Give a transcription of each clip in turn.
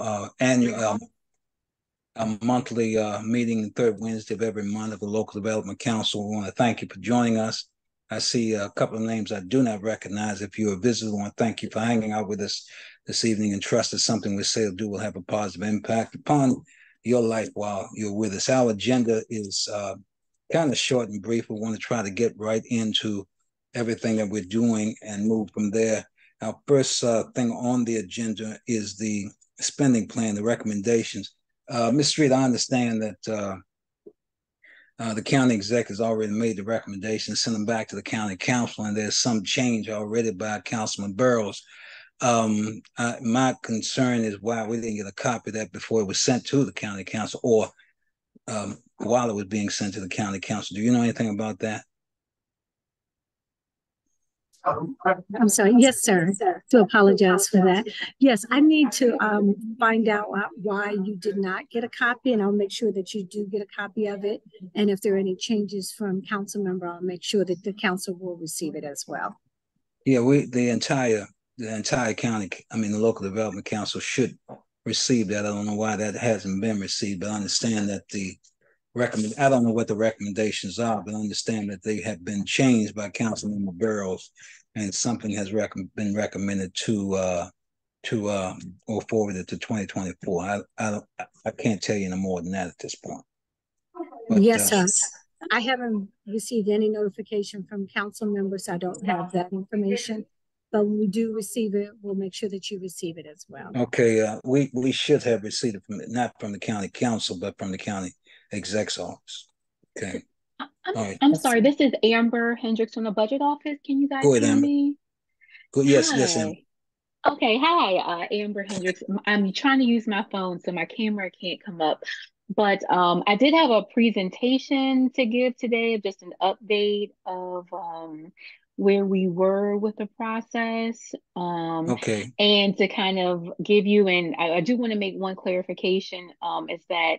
uh, annual um, a monthly uh, meeting, the third Wednesday of every month of the Local Development Council. We want to thank you for joining us. I see a couple of names I do not recognize. If you're a visitor, I want to thank you for hanging out with us this evening and trust that something we say or do will have a positive impact upon your life while you're with us. Our agenda is uh, kind of short and brief. We want to try to get right into everything that we're doing and move from there. Our first uh, thing on the agenda is the spending plan, the recommendations. Uh, Ms. Street, I understand that uh, uh, the county exec has already made the recommendation, send them back to the county council, and there's some change already by Councilman Burroughs. Um, I, my concern is why we didn't get a copy of that before it was sent to the county council or um, while it was being sent to the county council. Do you know anything about that? I'm sorry. Yes, sir. To apologize for that. Yes, I need to um, find out why you did not get a copy, and I'll make sure that you do get a copy of it. And if there are any changes from council member, I'll make sure that the council will receive it as well. Yeah, we the entire the entire county, I mean the local development council should receive that. I don't know why that hasn't been received, but I understand that the recommend I don't know what the recommendations are, but I understand that they have been changed by Councilmember Burroughs and something has rec been recommended to uh to uh go forward to 2024. I I don't I can't tell you no more than that at this point. But, yes, uh, sir. I haven't received any notification from council members. I don't have that information. But when we do receive it, we'll make sure that you receive it as well. Okay, uh, we we should have received it from not from the county council, but from the county exec's office. Okay. I'm, right. I'm sorry, this is Amber Hendricks from the budget office. Can you guys Go ahead, hear Amber. me? Good. Yes, hi. yes, Amber. Okay, hi, uh, Amber Hendricks. I'm trying to use my phone, so my camera can't come up. But um, I did have a presentation to give today, just an update of um, where we were with the process. Um, okay. And to kind of give you, and I, I do want to make one clarification, um, is that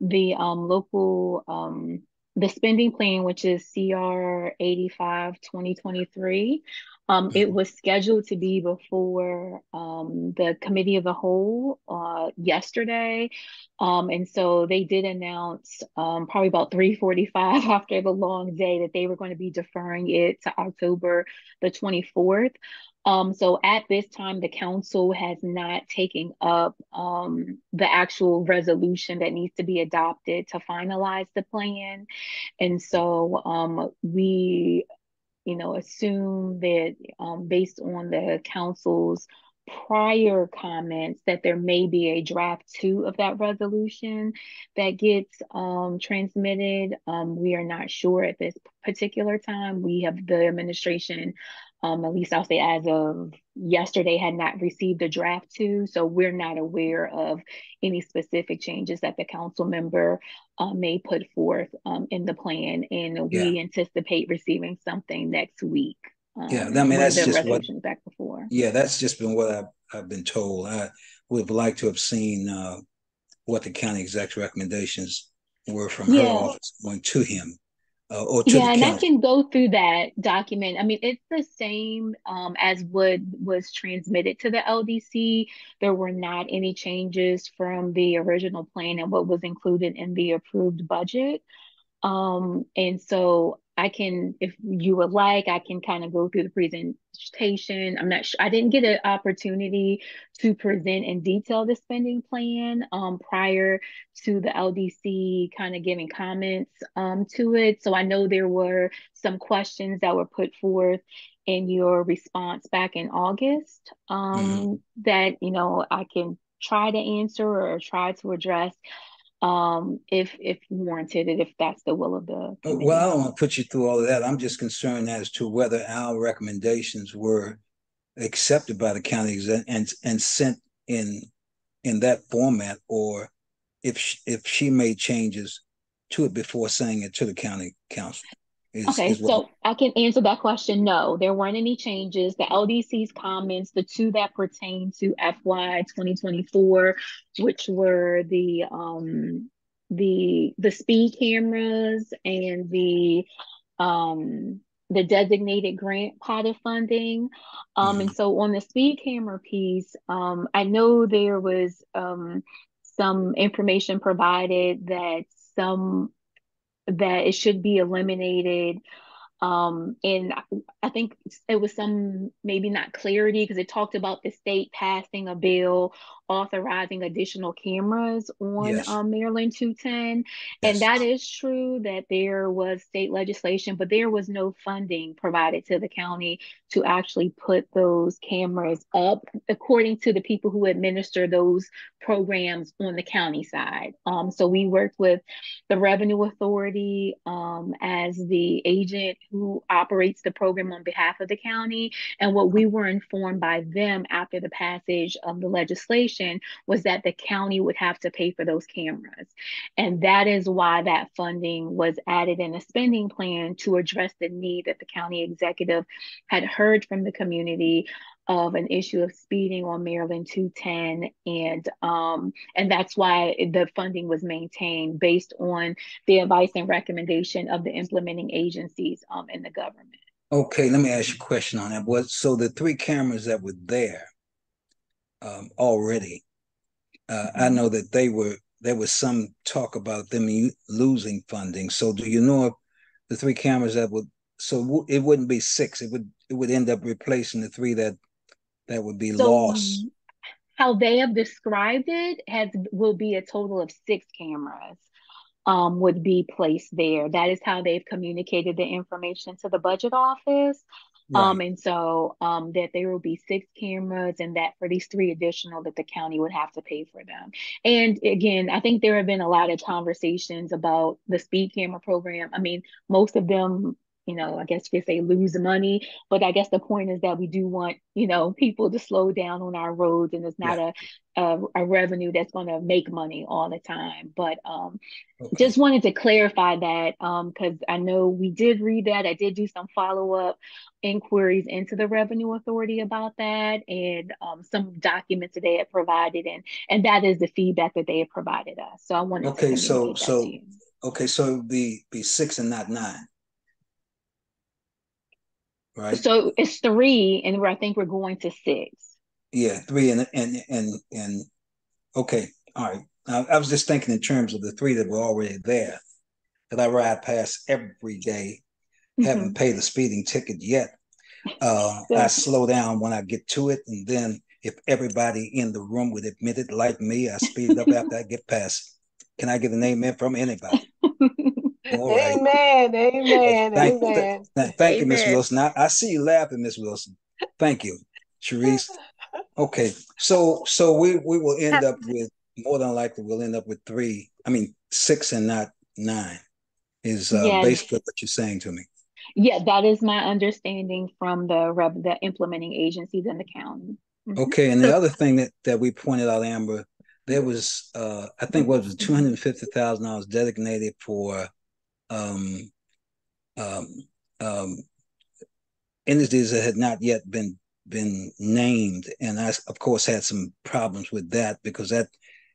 the um, local um, the spending plan, which is CR 85 2023, um, it was scheduled to be before um, the committee of the whole uh, yesterday. Um, and so they did announce um, probably about 345 after the long day that they were going to be deferring it to October the 24th. Um, so at this time, the council has not taken up um, the actual resolution that needs to be adopted to finalize the plan. And so um, we, you know, assume that um, based on the council's prior comments that there may be a draft two of that resolution that gets um, transmitted. Um, we are not sure at this particular time. We have the administration um, at least I'll say as of yesterday, had not received a draft two. So we're not aware of any specific changes that the council member uh, may put forth um, in the plan. And we yeah. anticipate receiving something next week. Um, yeah, I mean, that's just what, back before. Yeah, that's just been what I've, I've been told. I would like to have seen uh, what the county exec's recommendations were from yeah. her office going to him uh, or yeah, and I can go through that document. I mean, it's the same um, as what was transmitted to the LDC. There were not any changes from the original plan and what was included in the approved budget. Um, and so I can, if you would like, I can kind of go through the presentation. I'm not sure, I didn't get an opportunity to present in detail the spending plan um, prior to the LDC kind of giving comments um, to it. So I know there were some questions that were put forth in your response back in August um, mm-hmm. that, you know, I can try to answer or try to address um, if if warranted, if that's the will of the. Committee. Well, I don't want to put you through all of that. I'm just concerned as to whether our recommendations were accepted by the county and and sent in in that format, or if she, if she made changes to it before sending it to the county council. Is, okay, is so I can answer that question. No, there weren't any changes. The LDC's comments, the two that pertain to FY 2024, which were the um the the speed cameras and the um the designated grant pot of funding. Um, and so on the speed camera piece, um, I know there was um, some information provided that some that it should be eliminated um, and I think it was some maybe not clarity because it talked about the state passing a bill authorizing additional cameras on yes. um, Maryland 210. Yes. And that is true that there was state legislation, but there was no funding provided to the county to actually put those cameras up, according to the people who administer those programs on the county side. Um, so we worked with the Revenue Authority um, as the agent who operates the program on behalf of the county. And what we were informed by them after the passage of the legislation was that the county would have to pay for those cameras. And that is why that funding was added in a spending plan to address the need that the county executive had heard from the community of an issue of speeding on Maryland 210 and um, and that's why the funding was maintained based on the advice and recommendation of the implementing agencies um, in the government. Okay, let me ask you a question on that. What so the three cameras that were there um, already, uh, mm-hmm. I know that they were there was some talk about them losing funding. So do you know if the three cameras that would so it wouldn't be six. It would it would end up replacing the three that that would be so lost. How they have described it has will be a total of six cameras um, would be placed there. That is how they've communicated the information to the budget office. Right. Um, and so um, that there will be six cameras, and that for these three additional, that the county would have to pay for them. And again, I think there have been a lot of conversations about the speed camera program. I mean, most of them you know, I guess you could say lose money. But I guess the point is that we do want, you know, people to slow down on our roads and it's not yeah. a, a, a revenue that's going to make money all the time. But um, okay. just wanted to clarify that because um, I know we did read that. I did do some follow up inquiries into the Revenue Authority about that and um, some documents that they had provided and and that is the feedback that they have provided us. So I wanted okay, so so okay, so be be six and not nine right? So it's three, and I think we're going to six. Yeah, three and and and and okay, all right. I, I was just thinking in terms of the three that were already there that I ride past every day, mm-hmm. haven't paid the speeding ticket yet. Uh, I slow down when I get to it, and then if everybody in the room would admit it, like me, I speed up after I get past. Can I get a name in from anybody? Amen. Amen. Thank, amen. Th- thank you, Miss Wilson. I, I, see you laughing, Miss Wilson. Thank you, Sharice. Okay, so so we we will end up with more than likely we'll end up with three. I mean six and not nine is uh, yeah. basically what you're saying to me. Yeah, that is my understanding from the the implementing agencies in the county. Mm-hmm. Okay, and the other thing that that we pointed out, Amber, there was uh, I think what was two hundred fifty thousand dollars designated for um, um, um, entities that had not yet been been named, and I of course had some problems with that because that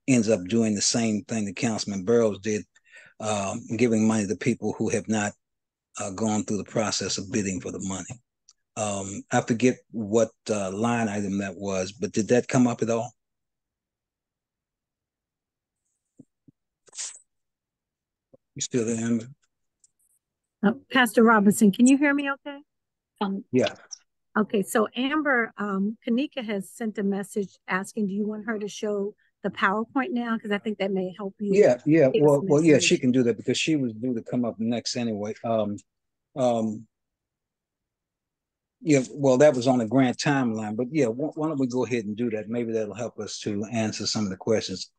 ends up doing the same thing that Councilman Burroughs did, um, giving money to people who have not uh, gone through the process of bidding for the money. Um, I forget what uh, line item that was, but did that come up at all? You still there, Amber? Uh, Pastor Robinson, can you hear me okay? Um, yeah. Okay, so Amber, um, Kanika has sent a message asking, do you want her to show the PowerPoint now? Because I think that may help you. Yeah, yeah. Well, well, yeah, she can do that because she was due to come up next anyway. Um, um, yeah, well, that was on a grant timeline, but yeah, why, why don't we go ahead and do that? Maybe that'll help us to answer some of the questions.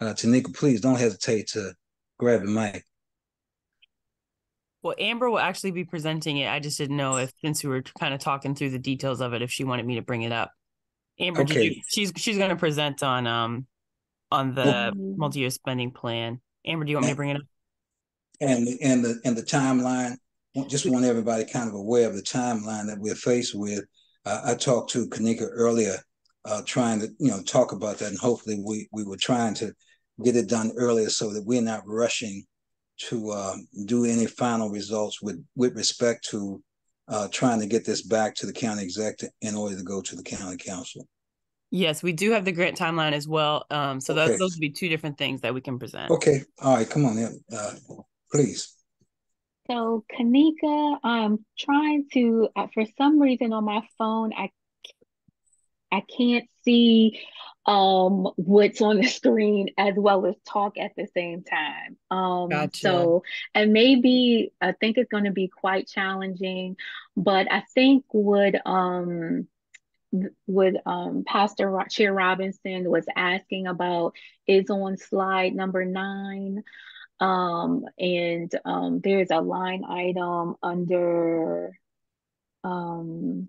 Uh, Tanika, please don't hesitate to grab the mic. Well, Amber will actually be presenting it. I just didn't know if since we were kind of talking through the details of it, if she wanted me to bring it up. Amber, okay. You, she's she's going to present on um on the multi-year spending plan. Amber, do you want and, me to bring it up? And the, and the and the timeline. Just want everybody kind of aware of the timeline that we're faced with. Uh, I talked to Kanika earlier, uh, trying to you know talk about that, and hopefully we we were trying to get it done earlier so that we're not rushing to uh, do any final results with with respect to uh, trying to get this back to the county executive in order to go to the county council. Yes, we do have the grant timeline as well. Um, so Okay. those those would be two different things that we can present. Okay, all right, come on, in, uh, please. So Kanika, I'm trying to, uh, for some reason on my phone, I I can't see um what's on the screen as well as talk at the same time. Um Gotcha. so and maybe I think it's going to be quite challenging, but I think would um th- what um Pastor Ro- Chair Robinson was asking about is on slide number nine. Um, and um, there's a line item under um,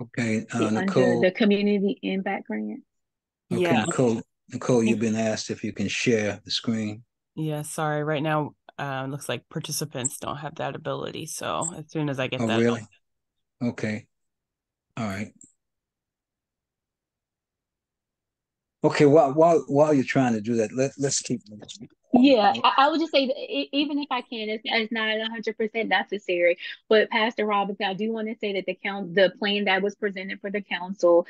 Okay, the, uh, under Nicole, the community impact grant. okay, Yeah. Nicole, Nicole, you've been asked if you can share the screen. Yeah, sorry. Right now, um, looks like participants don't have that ability. So as soon as I get Oh, that, really? Okay, all right. Okay, while, while, while you're trying to do that, let, let's keep. Yeah, I, I would just say that even if I can, it's, it's not hundred percent necessary. But Pastor Robinson, I do want to say that the count, the plan that was presented for the council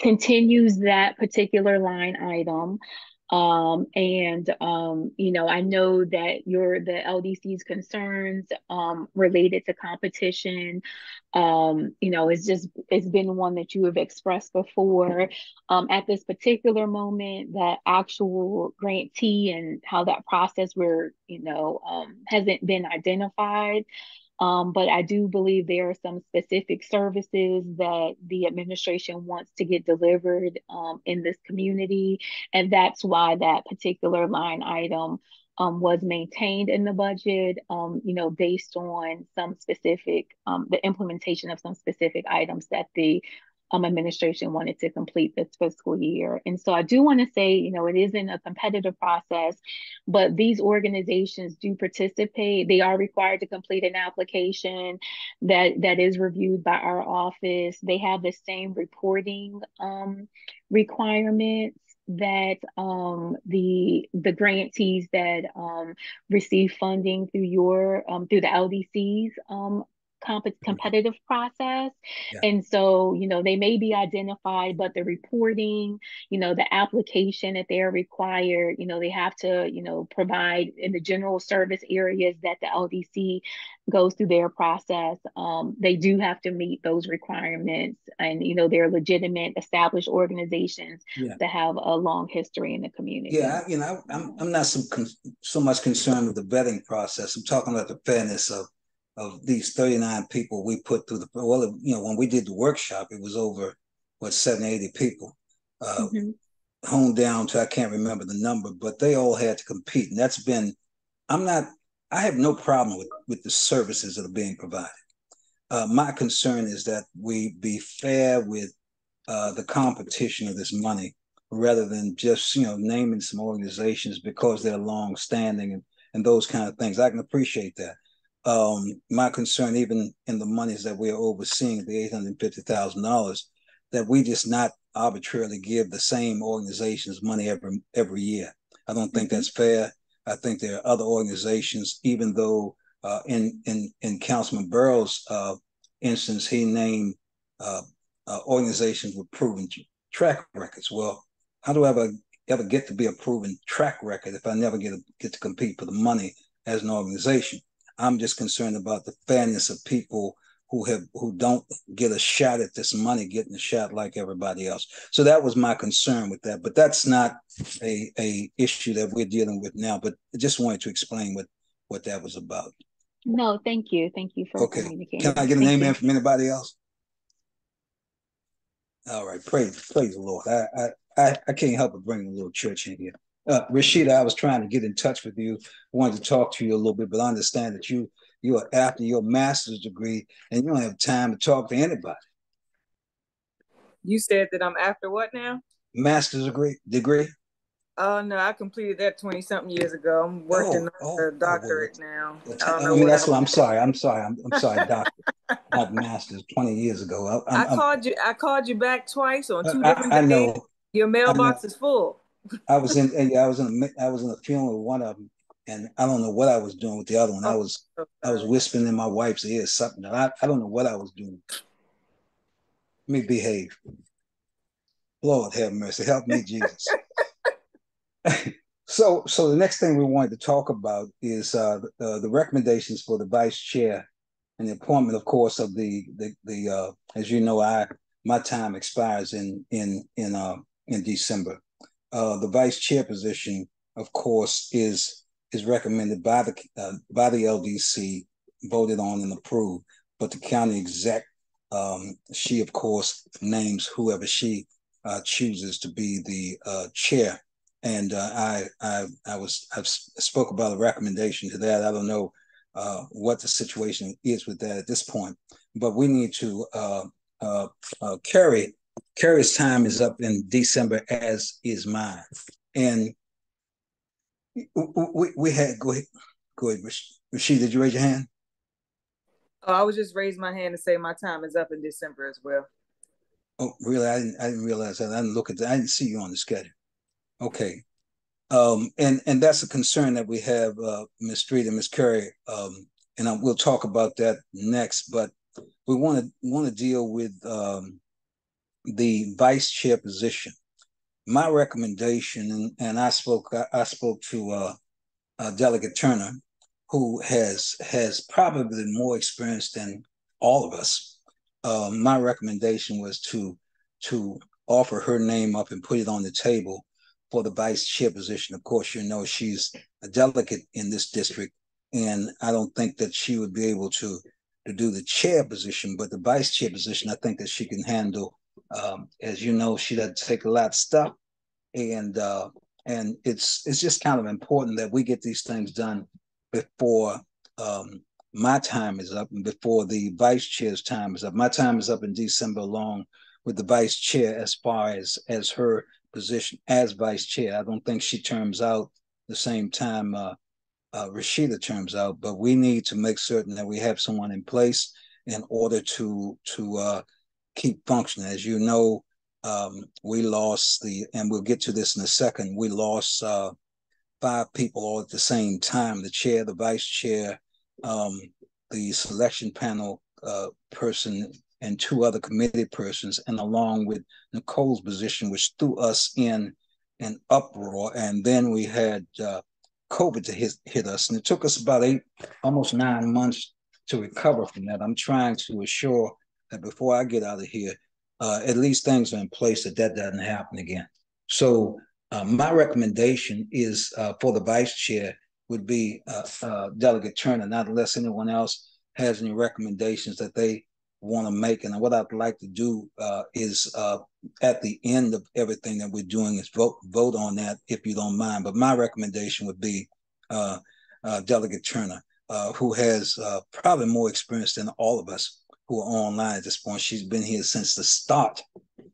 continues that particular line item. Um, and um, you know, I know that your the LDC's concerns um related to competition, um, you know, it's just it's been one that you have expressed before. Um, at this particular moment, that actual grantee and how that process were, you know, um, hasn't been identified. Um, but I do believe there are some specific services that the administration wants to get delivered um, in this community. And that's why that particular line item um, was maintained in the budget, um, you know, based on some specific, um, the implementation of some specific items that the um, administration wanted to complete this fiscal year. And so I do want to say, you know, it isn't a competitive process, but these organizations do participate. They are required to complete an application that that is reviewed by our office. They have the same reporting um, requirements that um, the the grantees that um, receive funding through your um, through the LDCs um, comp- competitive process. Yeah. And so, you know, they may be identified, but the reporting, you know, the application that they're required, you know, they have to, you know, provide in the general service areas that the LDC goes through their process. Um, they do have to meet those requirements and, you know, they're legitimate established organizations Yeah. that have a long history in the community. Yeah, you know, I'm, I'm not so, con- so much concerned with the vetting process. I'm talking about the fairness of, of these 39 people we put through the, well, you know, when we did the workshop, it was over, what, 70, 80 people. Uh, Mhm. honed down to I can't remember the number, but they all had to compete, and that's been. I'm not. I have no problem with with the services that are being provided. Uh, my concern is that we be fair with uh, the competition of this money, rather than just you know naming some organizations because they're long standing and and those kind of things. I can appreciate that. Um, my concern, even in the monies that we're overseeing, the eight hundred fifty thousand dollars, that we just not arbitrarily give the same organizations money every every year. I don't think that's fair. I think there are other organizations, even though uh, in in in Councilman Burroughs' uh, instance, he named uh, uh, organizations with proven track records. Well, how do I ever ever get to be a proven track record if I never get a, get to compete for the money as an organization? I'm just concerned about the fairness of people who have who don't get a shot at this money getting a shot like everybody else so that was my concern with that but that's not a a issue that we're dealing with now but I just wanted to explain what what that was about No, thank you. Thank you for okay communicating. can i get a Thank name you. in from anybody else all right praise praise the lord i i i, I can't help but bring a little church in here uh, Rashida, I was trying to get in touch with you. Wanted to talk to you a little bit, but I understand that you you are after your master's degree and you don't have time to talk to anybody. You said that I'm after what now? Master's degree degree. Oh no, I completed that twenty something years ago. I'm working Oh, on oh, the doctorate now. I, I know mean, what that's I'm- what I'm sorry. I'm sorry. I'm, I'm sorry, doctor. Not master's. Twenty years ago. I, I called you. I called you back twice on two I- different I days. know. Your mailbox is full. I was in. I was in. A, I was in a funeral with one of them, and I don't know what I was doing with the other one. I was I was whispering in my wife's ear something. I, I don't know what I was doing. Let me behave. Lord have mercy. Help me, Jesus. so so the next thing we wanted to talk about is uh, the, the recommendations for the vice chair and the appointment, of course, of the the the uh, as you know, I my time expires in in in uh in December. Uh, the vice chair position, of course, is is recommended by the uh, by the LDC, voted on and approved. But the county exec, um, she of course names whoever she uh, chooses to be the uh, chair. And uh, I I I was I've spoke about a recommendation to that. I don't know uh, what the situation is with that at this point, but we need to carry Carrie's time is up in December, as is mine. And we, we had, go ahead, go ahead, Rashid, did you raise your hand? Oh, I was just raising my hand to say my time is up in December as well. Oh, really? I didn't, I didn't realize that. I didn't look at that. I didn't see you on the schedule. Okay. Um, and, and that's a concern that we have, uh, Ms. Street and Ms. Curry. Um, and I, we'll talk about that next, but we want to want to deal with um, the vice chair position. My recommendation, and, and I spoke I, I spoke to uh, uh, Delegate Turner, who has has probably more experience than all of us. Uh, my recommendation was to to offer her name up and put it on the table for the vice chair position. Of course, you know she's a delegate in this district, and I don't think that she would be able to to do the chair position, but the vice chair position, I think that she can handle um, as you know, she doesn't take a lot of stuff, and uh, and it's it's just kind of important that we get these things done before um, my time is up and before the vice chair's time is up. My time is up in December along with the vice chair as far as as her position as vice chair. I don't think she terms out the same time uh, uh, Rashida terms out, but we need to make certain that we have someone in place in order to to uh, keep functioning. As you know, um, we lost the, and we'll get to this in a second, we lost uh, five people all at the same time the chair, the vice chair, um, the selection panel uh, person, and two other committee persons, and along with Nicole's position, which threw us in an uproar. And then we had uh, COVID to hit, hit us. And it took us about eight, almost nine months to recover from that. I'm trying to assure that before I get out of here, uh, at least things are in place that that doesn't happen again. So uh, my recommendation is uh, for the vice chair would be uh, uh, Delegate Turner, not unless anyone else has any recommendations that they want to make. And what I'd like to do uh, is at the end of everything that we're doing is vote vote on that if you don't mind. But my recommendation would be Delegate Turner, who has probably more experience than all of us who are online at this point. She's been here since the start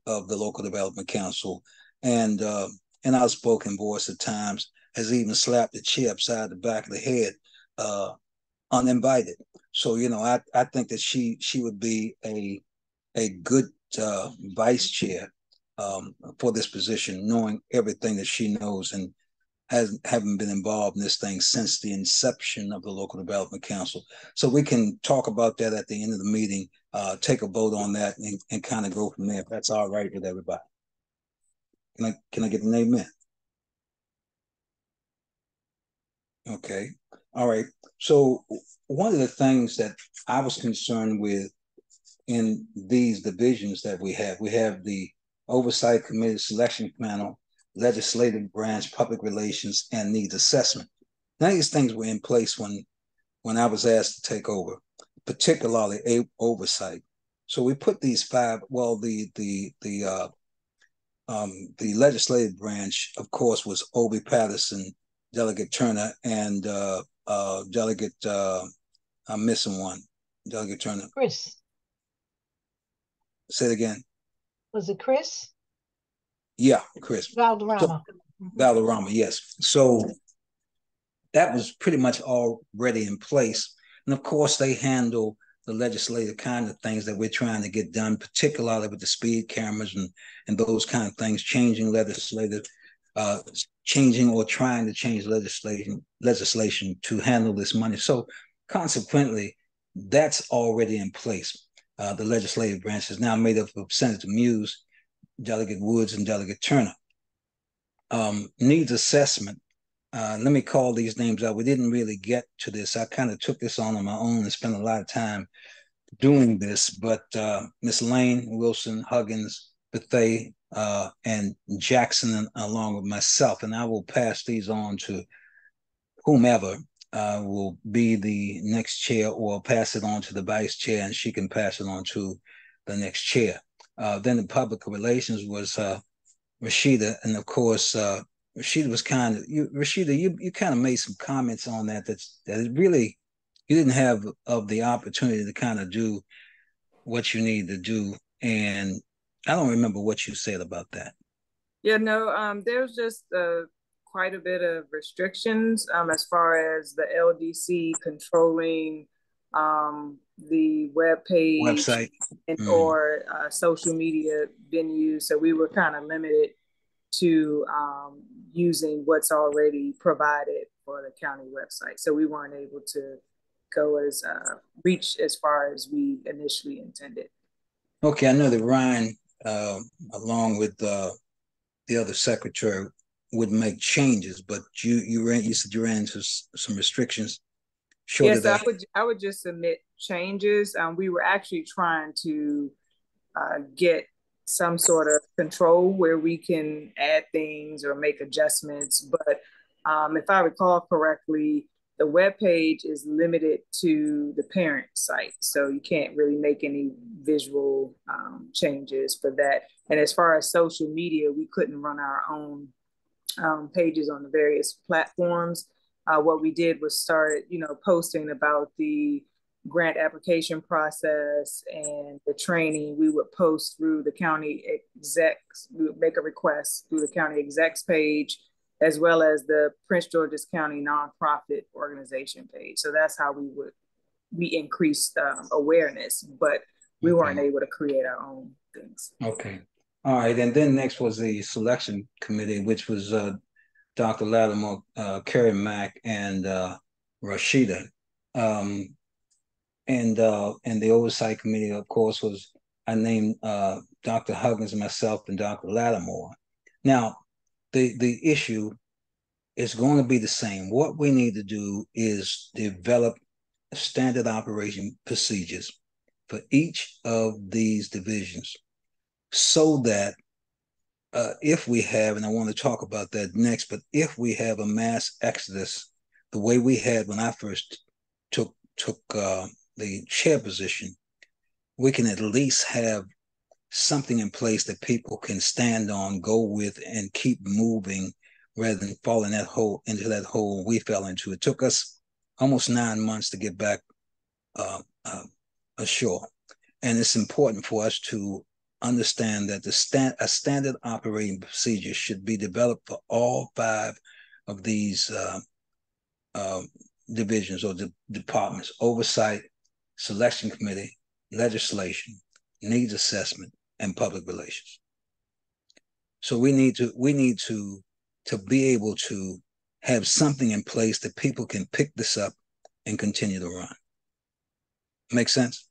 of the local development council, and uh, an outspoken voice at times has even slapped the chair upside the back of the head, uh, uninvited. So you know, I I think that she she would be a a good uh, vice chair um, for this position, knowing everything that she knows and has haven't been involved in this thing since the inception of the local development council. So we can talk about that at the end of the meeting, uh, take a vote on that, and, and kind of go from there. If that's all right with everybody. Can I can I get an amen? Okay. All right. So one of the things that I was concerned with in these divisions that we have, we have the oversight committee selection panel legislative branch, public relations, and needs assessment. None of these things were in place when when I was asked to take over, particularly a oversight. So we put these five. Well, the the the uh, um, the legislative branch, of course, was Obie Patterson, Delegate Turner, and uh, uh, Delegate. Uh, I'm missing one. Delegate Turner. Kris. Say it again. Was it Kris? Yeah, Kris. Valderrama. So, Valderrama, yes. So that was pretty much already in place. And of course, they handle the legislative kind of things that we're trying to get done, particularly with the speed cameras and, and those kind of things, changing legislative uh, changing or trying to change legislation legislation to handle this money. So consequently, that's already in place. Uh, the legislative branch is now made up of Senator Muse, Delegate Woods, and Delegate Turner. Um, needs assessment. Uh, let me call these names out. We didn't really get to this. I kind of took this on on my own and spent a lot of time doing this. But uh, Miss Lane, Wilson, Huggins, Bethay, uh, and Jackson, along with myself, and I will pass these on to whomever uh, will be the next chair or pass it on to the vice chair and she can pass it on to the next chair. Uh, then the public relations was uh, Rashida. And of course, uh, Rashida was kind of, you, Rashida, you, you kind of made some comments on that, that it really, you didn't have of the opportunity to kind of do what you need to do. And I don't remember what you said about that. Yeah, no, um, there's just uh, quite a bit of restrictions um, as far as the LDC controlling um, the web page website and mm. or uh, social media venues. So we were kind of limited to um, using what's already provided for the county website. So we weren't able to go as uh, reach as far as we initially intended. Okay, I know that Ryan, uh, along with uh, the other secretary, would make changes, but you you ran you said you ran into some restrictions. yes, I would I would just submit changes. Um, we were actually trying to uh, get some sort of control where we can add things or make adjustments. But um, if I recall correctly, the web page is limited to the parent site, so you can't really make any visual um, changes for that. And as far as social media, we couldn't run our own um, pages on the various platforms. Uh, what we did was start, you know, posting about the grant application process and the training. We would post through the county execs. We would make a request through the county execs page, as well as the Prince George's County nonprofit organization page. So that's how we would we increased um, awareness, but we okay. weren't able to create our own things. Okay. All right, and then next was the selection committee, which was uh, Dr. Lattimore, uh, Kerry Mack, and uh, Rashida. Um, and uh, and the oversight committee, of course, was I named uh, Dr. Huggins, myself, and Dr. Lattimore. Now, the the issue is going to be the same. What we need to do is develop standard operation procedures for each of these divisions so that uh, if we have, and I want to talk about that next, but if we have a mass exodus, the way we had when I first took took uh, the chair position, we can at least have something in place that people can stand on, go with, and keep moving rather than falling that hole into that hole we fell into. It took us almost nine months to get back uh, uh, ashore, and it's important for us to understand that the stand, a standard operating procedure should be developed for all five of these uh, uh, divisions or de- departments: oversight, selection committee, legislation, needs assessment, and public relations. So we need to we need to to be able to have something in place that people can pick this up and continue to run. Make sense?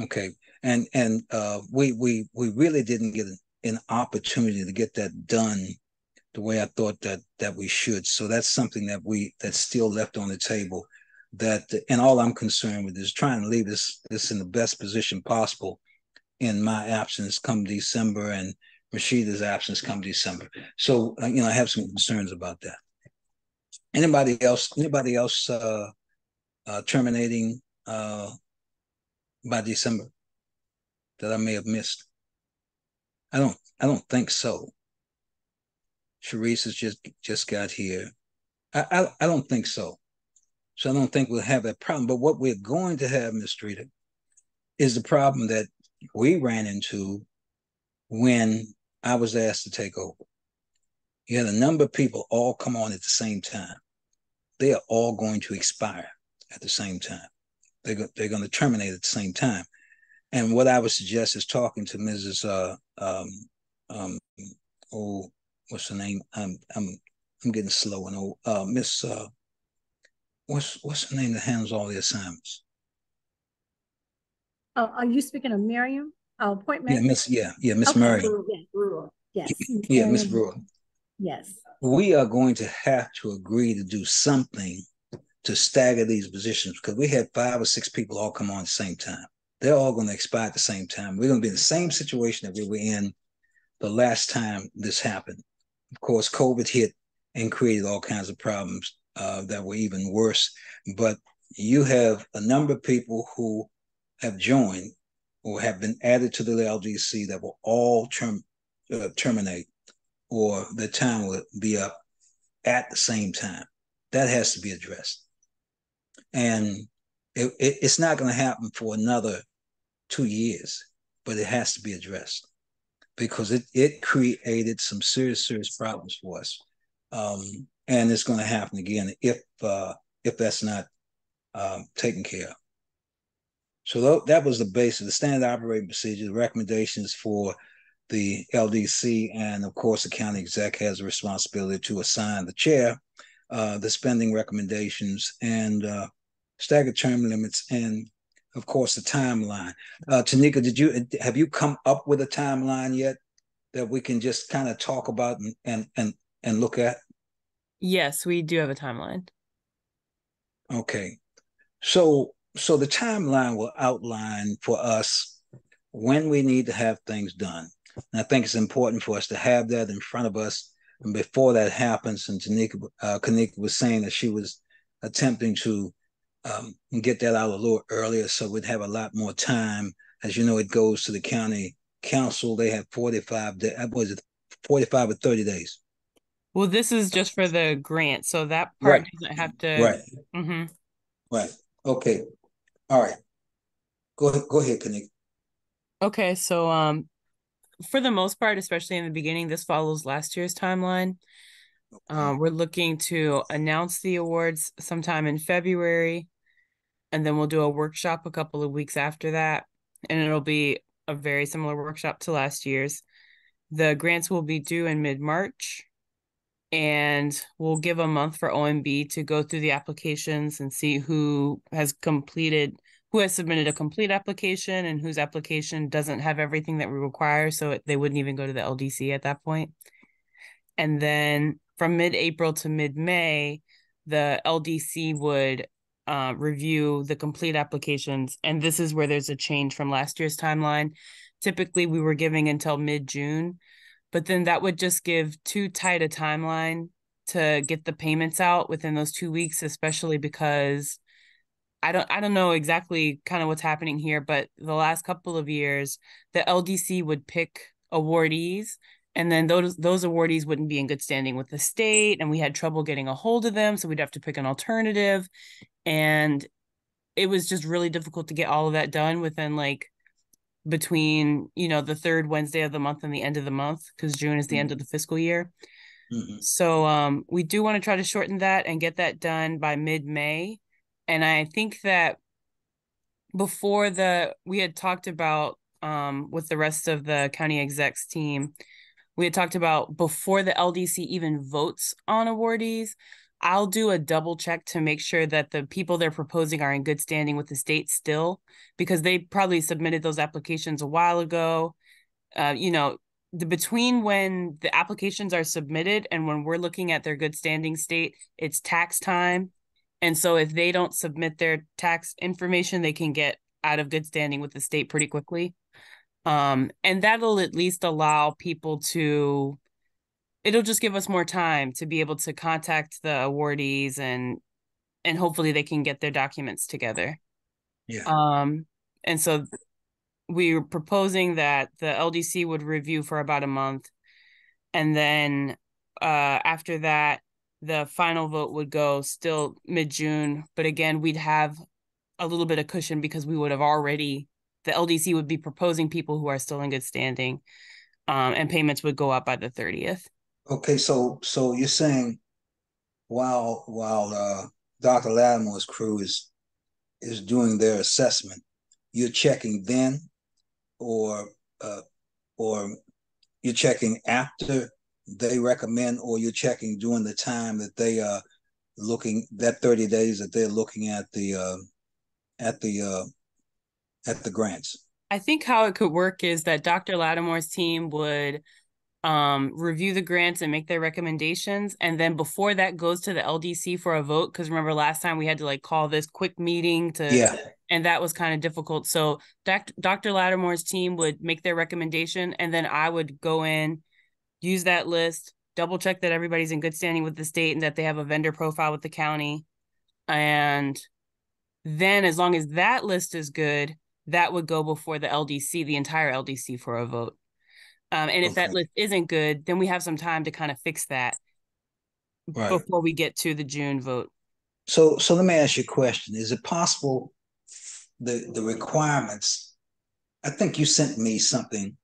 Okay and and uh, we we we really didn't get an, an opportunity to get that done the way I thought that that we should. So that's something that we that's still left on the table. That and all I'm concerned with is trying to leave this this in the best position possible in my absence come December and Rashida's absence come December. So uh, you know I have some concerns about that. Anybody else? Anybody else uh, uh, terminating uh, by December? that I may have missed? I don't I don't think so. Sharice has just just got here. I, I, I don't think so. So I don't think we'll have that problem. But what we're going to have, Ms. Streeter, is the problem that we ran into when I was asked to take over. You had a number of people all come on at the same time. They are all going to expire at the same time. They're, go- they're going to terminate at the same time. And what I would suggest is talking to Mrs. Uh, um, um, oh, what's her name? I'm I'm I'm getting slow and old. Uh, Miss uh, what's what's the name that handles all the assignments? Oh, are you speaking of Miriam? Oh, appointment? Yeah, Miss. Yeah, yeah, Miss okay. Miriam. Yeah, Brewer. Yes. Yeah, Miss Brewer. Yes. We are going to have to agree to do something to stagger these positions because we had five or six people all come on at the same time. They're all going to expire at the same time. We're going to be in the same situation that we were in the last time this happened. Of course, COVID hit and created all kinds of problems uh, that were even worse. But you have a number of people who have joined or have been added to the LDC that will all term, uh, terminate or the time will be up at the same time. That has to be addressed. And it, it, it's not going to happen for another two years, but it has to be addressed because it, it created some serious, serious problems for us. Um, and it's going to happen again if uh, if that's not um, taken care of. So that was the basis, of the standard operating procedure, the recommendations for the LDC, and of course, the county exec has a responsibility to assign the chair uh, the spending recommendations and uh, staggered term limits, and of course, the timeline. Uh, Tanika, did you have you come up with a timeline yet that we can just kind of talk about and and and, and look at? Yes, we do have a timeline. Okay. So so the timeline will outline for us when we need to have things done. And I think it's important for us to have that in front of us. And before that happens, and Tanika, uh, Kanika was saying that she was attempting to um, get that out a little earlier so we'd have a lot more time. As you know, it goes to the county council. They have 45 days. Was it 45 or 30 days? Well, this is just for the grant, so that part right. doesn't have to. Right. Mm-hmm. Right. Okay. All right. Go ahead. Go ahead, Kanik. Okay, so um, for the most part, especially in the beginning, this follows last year's timeline. Okay. Um, we're looking to announce the awards sometime in February, and then we'll do a workshop a couple of weeks after that, and it'll be a very similar workshop to last year's. The grants will be due in mid March, and we'll give a month for OMB to go through the applications and see who has completed who has submitted a complete application and whose application doesn't have everything that we require so they wouldn't even go to the LDC at that point. And then from mid-April to mid-May, the LDC would uh, review the complete applications. And this is where there's a change from last year's timeline. Typically, we were giving until mid-June but then that would just give too tight a timeline to get the payments out within those two weeks especially because i don't i don't know exactly kind of what's happening here but the last couple of years the ldc would pick awardees and then those those awardees wouldn't be in good standing with the state and we had trouble getting a hold of them so we'd have to pick an alternative. And it was just really difficult to get all of that done within like between you know the third wednesday of the month and the end of the month because june is the mm-hmm. end of the fiscal year mm-hmm. so um we do want to try to shorten that and get that done by mid-may and i think that before the we had talked about um with the rest of the county execs team we had talked about before the ldc even votes on awardees I'll do a double check to make sure that the people they're proposing are in good standing with the state still, because they probably submitted those applications a while ago. Uh, you know, the between when the applications are submitted and when we're looking at their good standing state, it's tax time. And so if they don't submit their tax information, they can get out of good standing with the state pretty quickly. Um, and that'll at least allow people to it'll just give us more time to be able to contact the awardees and and hopefully they can get their documents together. Yeah. Um and so we were proposing that the LDC would review for about a month and then uh after that the final vote would go still mid-June, but again we'd have a little bit of cushion because we would have already the LDC would be proposing people who are still in good standing. Um, and payments would go up by the 30th. Okay, so so you're saying while while uh, Dr. Lattimore's crew is is doing their assessment, you're checking then, or uh, or you're checking after they recommend or you're checking during the time that they are looking that 30 days that they're looking at the uh, at the uh, at the grants i think how it could work is that dr lattimore's team would um, review the grants and make their recommendations and then before that goes to the ldc for a vote because remember last time we had to like call this quick meeting to yeah and that was kind of difficult so doc- dr lattimore's team would make their recommendation and then i would go in use that list, double check that everybody's in good standing with the state and that they have a vendor profile with the county. And then as long as that list is good, that would go before the LDC, the entire LDC for a vote. Um, and if okay. that list isn't good, then we have some time to kind of fix that right. before we get to the June vote. So, so let me ask you a question: Is it possible the the requirements? I think you sent me something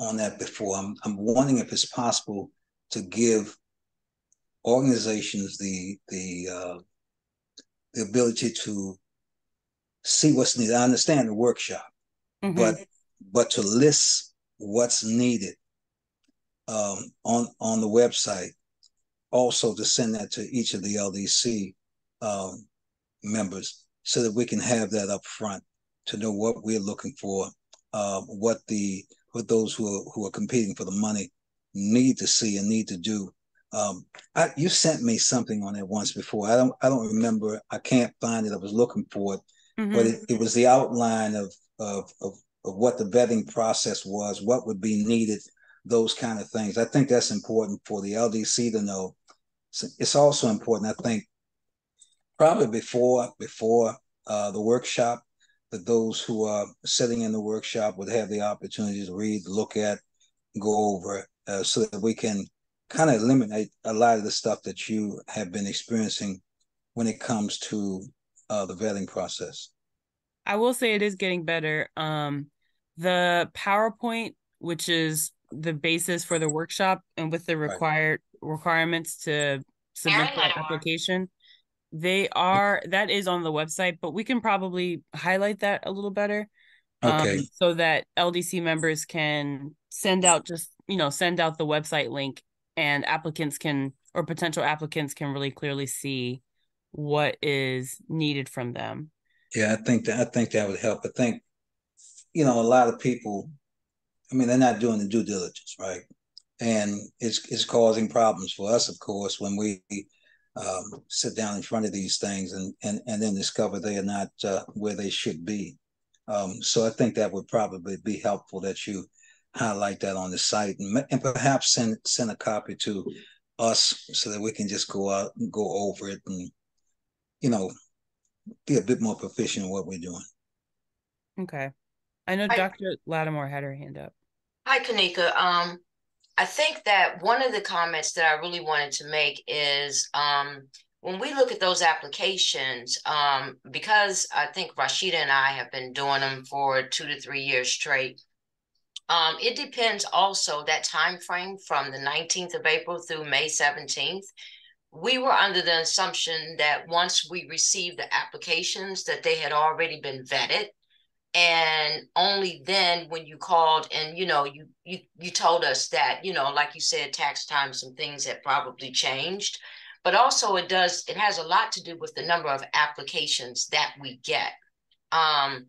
on that before. I'm, I'm wondering if it's possible to give organizations the the uh, the ability to see what's needed. I understand the workshop, mm-hmm. but but to list what's needed um, on on the website, also to send that to each of the LDC um, members, so that we can have that up front to know what we're looking for, uh, what the what those who are who are competing for the money need to see and need to do. Um, I, you sent me something on it once before. I don't I don't remember. I can't find it. I was looking for it, mm-hmm. but it, it was the outline of, of of of what the vetting process was, what would be needed, those kind of things. I think that's important for the LDC to know. It's also important, I think, probably before before uh, the workshop, that those who are sitting in the workshop would have the opportunity to read, look at, go over, uh, so that we can kind of eliminate a lot of the stuff that you have been experiencing when it comes to uh, the vetting process. I will say it is getting better. Um, the PowerPoint, which is the basis for the workshop, and with the required right. requirements to submit that application, they are that is on the website, but we can probably highlight that a little better. Okay. Um, so that LDC members can send out just, you know, send out the website link and applicants can or potential applicants can really clearly see what is needed from them. Yeah, I think that I think that would help. I think, you know, a lot of people, I mean, they're not doing the due diligence, right? And it's it's causing problems for us, of course, when we um, sit down in front of these things and and and then discover they are not uh, where they should be. Um, so I think that would probably be helpful that you highlight that on the site and, and perhaps send send a copy to us so that we can just go out and go over it and you know be a bit more proficient in what we're doing. Okay. I know Dr. Lattimore had her hand up. Hi, Kanika. Um, I think that one of the comments that I really wanted to make is um, when we look at those applications, um, because I think Rashida and I have been doing them for two to three years straight, um, it depends also that time frame from the 19th of April through May 17th. We were under the assumption that once we received the applications that they had already been vetted and only then when you called and you know you you you told us that you know like you said tax time some things have probably changed. But also it does it has a lot to do with the number of applications that we get. Um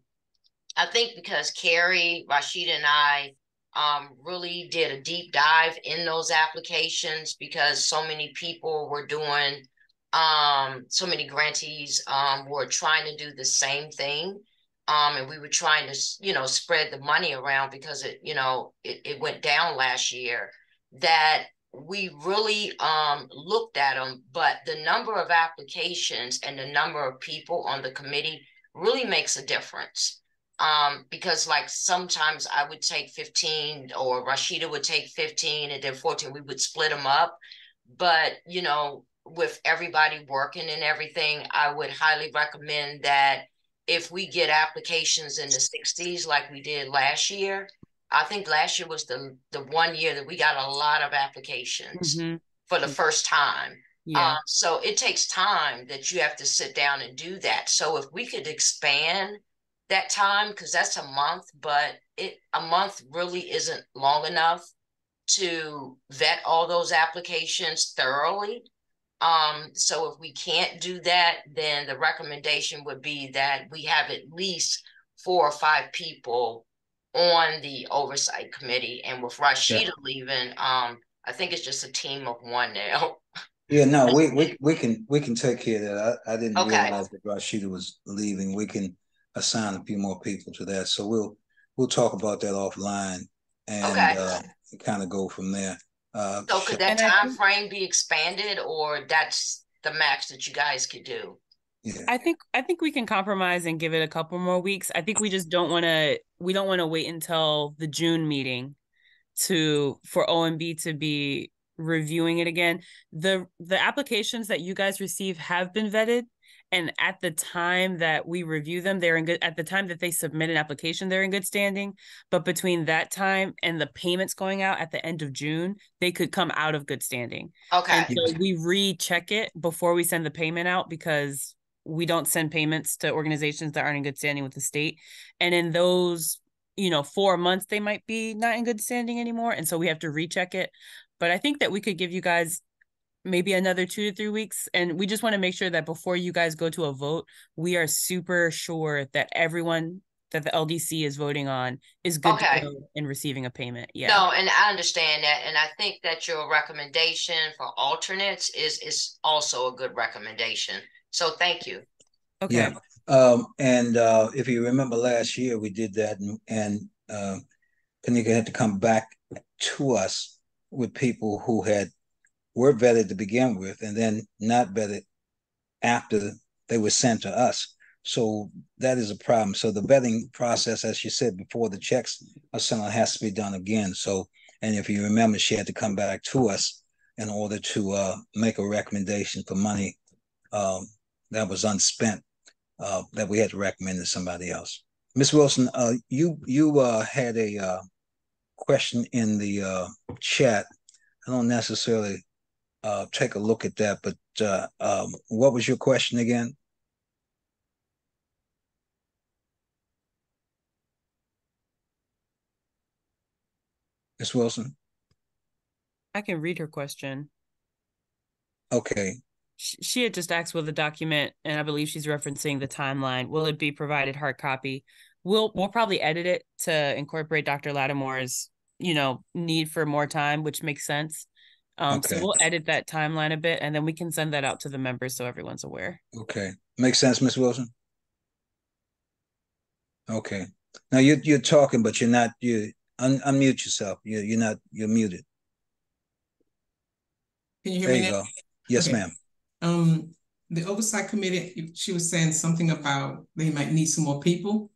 i think because carrie rashida and i um, really did a deep dive in those applications because so many people were doing um so many grantees um were trying to do the same thing um, and we were trying to, you know, spread the money around because it, you know, it, it went down last year. That we really um, looked at them, but the number of applications and the number of people on the committee really makes a difference. Um, because like sometimes I would take 15 or Rashida would take 15 and then 14, we would split them up. But, you know, with everybody working and everything, I would highly recommend that if we get applications in the 60s like we did last year, I think last year was the the one year that we got a lot of applications mm-hmm. for the first time. Yeah. Um, so it takes time that you have to sit down and do that. So if we could expand that time, because that's a month, but it a month really isn't long enough to vet all those applications thoroughly. Um, so if we can't do that, then the recommendation would be that we have at least four or five people on the oversight committee. And with Rashida yeah. leaving, um, I think it's just a team of one now. Yeah, no, we we we can we can take care of that. I, I didn't okay. realize that Rashida was leaving. We can assign a few more people to that. So we'll we'll talk about that offline and okay. uh, kind of go from there. Uh, so could that time frame be expanded, or that's the max that you guys could do? Yeah. I think I think we can compromise and give it a couple more weeks. I think we just don't want to we don't want to wait until the June meeting to for OMB to be reviewing it again. The the applications that you guys receive have been vetted and at the time that we review them they're in good at the time that they submit an application they're in good standing but between that time and the payments going out at the end of june they could come out of good standing. Okay. And so we recheck it before we send the payment out because we don't send payments to organizations that aren't in good standing with the state. And in those you know four months they might be not in good standing anymore. And so we have to recheck it. But i think that we could give you guys maybe another two to three weeks. And we just want to make sure that before you guys go to a vote, we are super sure that everyone that the LDC is voting on is good okay. to go in receiving a payment. Yeah. No, and I understand that. And I think that your recommendation for alternates is is also a good recommendation. So thank you. Okay. Yeah. Um, and uh, if you remember last year, we did that, and, and uh, Kanika had to come back to us with people who had were vetted to begin with and then not vetted after they were sent to us. So that is a problem. So the vetting process, as you said before, the checks are sent has to be done again. So, and if you remember, she had to come back to us in order to uh, make a recommendation for money um, that was unspent uh, that we had to recommend to somebody else. Miss Wilson, uh, you you uh, had a uh, question in the uh, chat. I don't necessarily uh, take a look at that. But uh, um, what was your question again? Ms. Wilson? I can read her question. Okay. She had just asked, will the document, and I believe she's referencing the timeline, will it be provided hard copy? We'll we'll probably edit it to incorporate Dr. Lattimore's, you know, need for more time, which makes sense. Um, okay. So we'll edit that timeline a bit, and then we can send that out to the members so everyone's aware. Okay, makes sense, Miss Wilson. Okay, now you're you're talking, but you're not. You un- unmute yourself. You you're not. You're muted. Can you hear there me? you go. Yes, okay. ma'am. Um, the oversight committee. She was saying something about they might need some more people.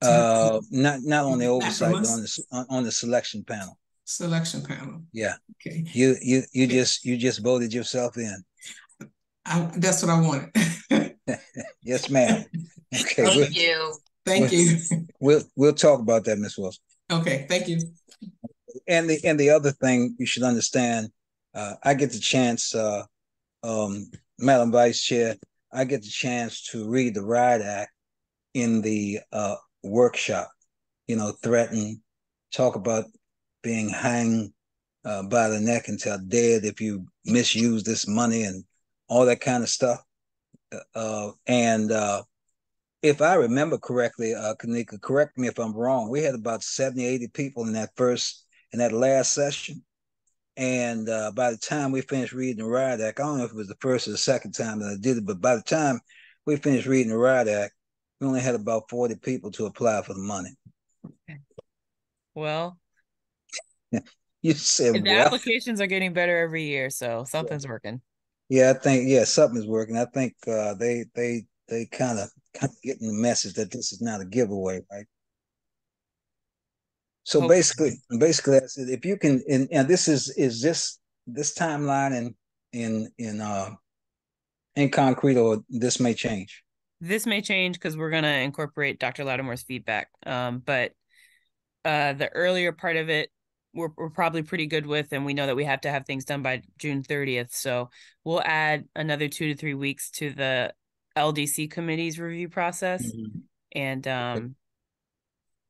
Uh, not not on the oversight, on the on, on the selection panel selection panel. Yeah. Okay. You you you just you just voted yourself in. I, that's what I wanted. yes, ma'am. Okay. Thank we'll, you. Thank we'll, you. We'll we'll talk about that, Miss Wilson. Okay. Thank you. And the and the other thing you should understand, uh, I get the chance, uh, um, Madam Vice Chair, I get the chance to read the Riot Act in the uh, workshop. You know, threaten, talk about being hanged uh, by the neck until dead if you misuse this money and all that kind of stuff. Uh, and uh, if I remember correctly, uh, Kanika, correct me if I'm wrong. We had about 70, 80 people in that first, in that last session. And uh, by the time we finished reading the Riot Act, I don't know if it was the first or the second time that I did it, but by the time we finished reading the Riot Act, we only had about 40 people to apply for the money. Okay. Well, you said the what? applications are getting better every year, so something's working. Yeah, I think yeah, something's working. I think uh, they they they kind of kind of getting the message that this is not a giveaway, right? So okay. basically, basically, I said if you can, and, and this is is this this timeline in in in uh in concrete, or this may change. This may change because we're gonna incorporate Dr. Lattimore's feedback. Um, but uh, the earlier part of it we're, we're probably pretty good with and we know that we have to have things done by june 30th so we'll add another two to three weeks to the ldc committee's review process mm-hmm. and um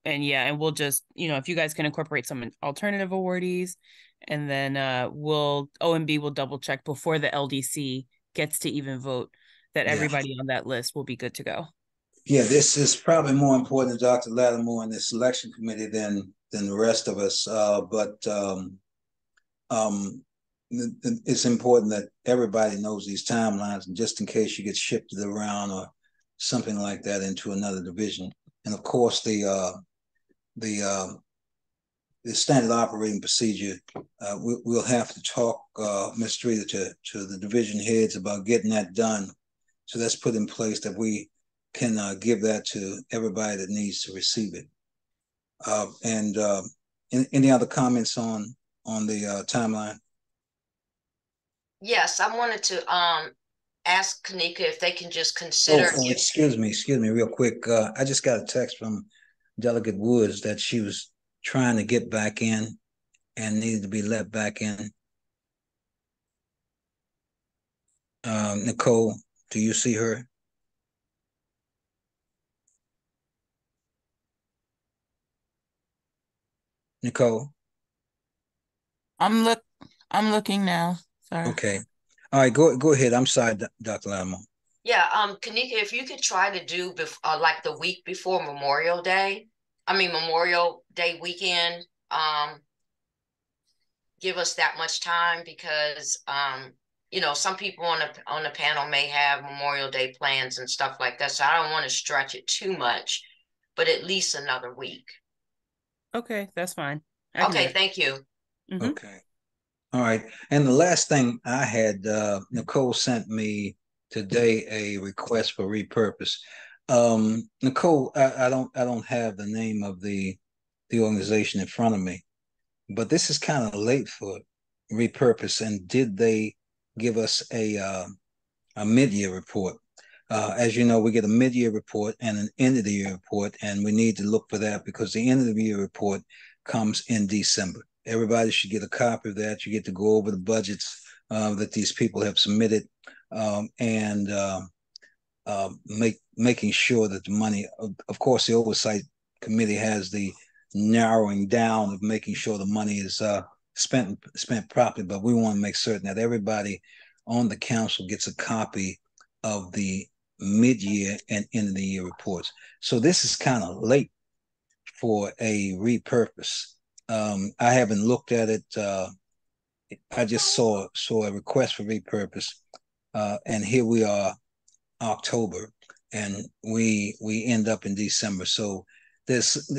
and yeah, and we'll just, you know, if you guys can incorporate some alternative awardees, and then uh we'll OMB will double check before the LDC gets to even vote that Yeah. everybody on that list will be good to go. Yeah, this is probably more important to Dr. Lattimore and the selection committee than than the rest of us. Uh, but um, um, it's important that everybody knows these timelines, and just in case you get shifted around or something like that into another division. And of course, the uh, the uh, the standard operating procedure. Uh, we, we'll have to talk, uh, to to the division heads about getting that done. So that's put in place that we can uh, give that to everybody that needs to receive it. Uh, and uh, any, any other comments on on the uh, timeline? Yes, I wanted to um ask Kanika if they can just Oh, consider. oh, excuse me, excuse me, real quick. Uh, I just got a text from Delegate Woods that she was trying to get back in and needed to be let back in. Um, Nicole, do you see her? Nicole? I'm look I'm looking now. Sorry. Okay. All right, go go ahead. I'm sorry, Dr. Lattimore. Yeah, um, Kanika, if you could try to do bef- uh, like the week before Memorial Day, I mean Memorial Day weekend, um, give us that much time because um, you know, some people on the on the panel may have Memorial Day plans and stuff like that. So I don't want to stretch it too much, but at least another week. Okay, that's fine. I Okay, thank you. Mhm. Okay. All right. And the last thing I had, uh, Nicole sent me today a request for repurpose. Um, Nicole, I, I don't, I don't have the name of the, the organization in front of me, but this is kind of late for repurpose. And did they give us a, uh, a mid-year report? Uh, as you know, we get a mid-year report and an end of the year report, and we need to look for that because the end of the year report comes in December. Everybody should get a copy of that. You get to go over the budgets uh, that these people have submitted um, and uh, make making sure that the money, of, of course, the oversight committee has the narrowing down of making sure the money is uh, spent spent properly. But we want to make certain that everybody on the council gets a copy of the mid-year and end of the year reports. So this is kind of late for a repurpose. Um, I haven't looked at it. Uh, I just saw saw a request for repurpose, uh, and here we are, October, and we we end up in December. So this,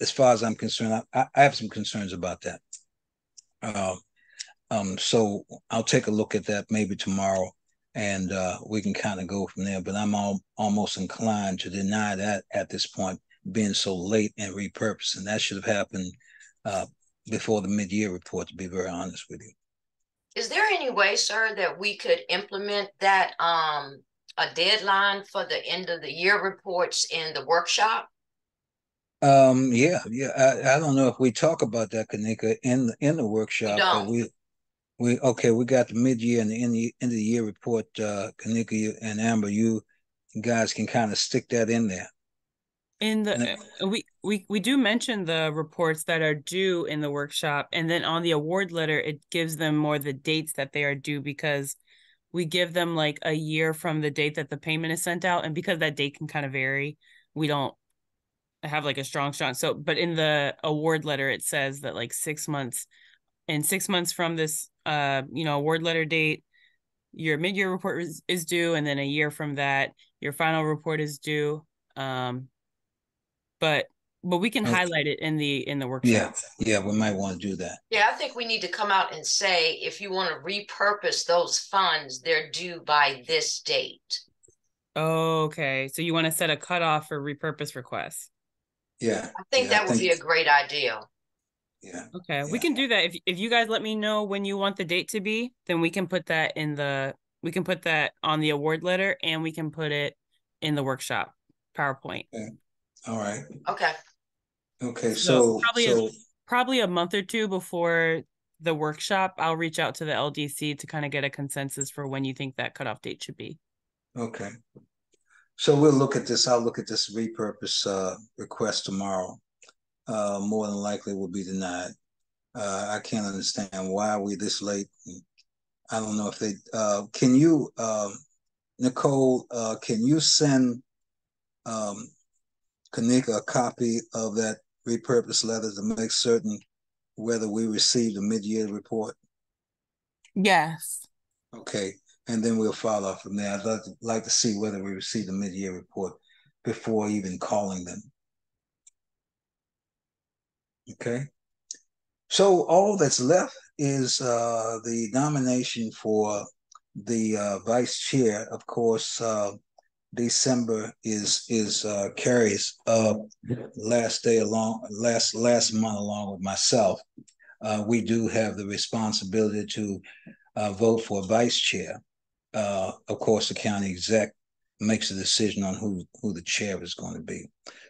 as far as I'm concerned, I, I have some concerns about that. Um, um, so I'll take a look at that maybe tomorrow, and uh, we can kind of go from there. But I'm all, almost inclined to deny that at this point, being so late and repurposing. That should have happened uh, before the mid-year report. To be very honest with you. Is there any way, sir, that we could implement that um a deadline for the end of the year reports in the workshop? Um, yeah, yeah. I, I don't know if we talk about that, Kanika, in the in the workshop, but we we okay. We got the mid-year and the end, end of the year report. Uh, Kanika and Amber, you guys can kind of stick that in there. In the uh, we we we do mention the reports that are due in the workshop, and then on the award letter, it gives them more the dates that they are due because we give them like a year from the date that the payment is sent out, and because that date can kind of vary, we don't have like a strong strong. So, but in the award letter, it says that like six months, and six months from this, uh, you know, award letter date, your mid-year report is, is due, and then a year from that, your final report is due. Um, but but we can Okay. highlight it in the in the workshop. Yeah, yeah. We might want to do that. Yeah, I think we need to come out and say, if you want to repurpose those funds, they're due by this date. Okay, so you want to set a cutoff for repurpose requests? Yeah, I think Yeah, I that would be a great idea. Yeah. Okay, we can do that. If if you guys let me know when you want the date to be, then we can put that in the we can put that on the award letter and we can put it in the workshop PowerPoint. All right. Okay, Okay. So So probably so Probably a month or two before the workshop, I'll reach out to the LDC to kind of get a consensus for when you think that cutoff date should be. okay. So we'll look at this. I'll look at this repurpose uh, request tomorrow, uh, more than likely will be denied. Uh, I can't understand why we this late. I don't know if they uh, can you uh, Nicole uh, can you send um, Kanika a copy of that repurposed letter to make certain whether we received a mid-year report? Yes. Okay, and then we'll follow up from there. I'd like to, like to see whether we received a mid-year report before even calling them. Okay. So all that's left is uh, the nomination for the uh, vice chair. Of course, uh, December is is uh, Carrie's uh, last day along last last month along with myself. Uh, we do have the responsibility to uh, vote for vice chair. Uh, of course, the county exec makes a decision on who who the chair is going to be.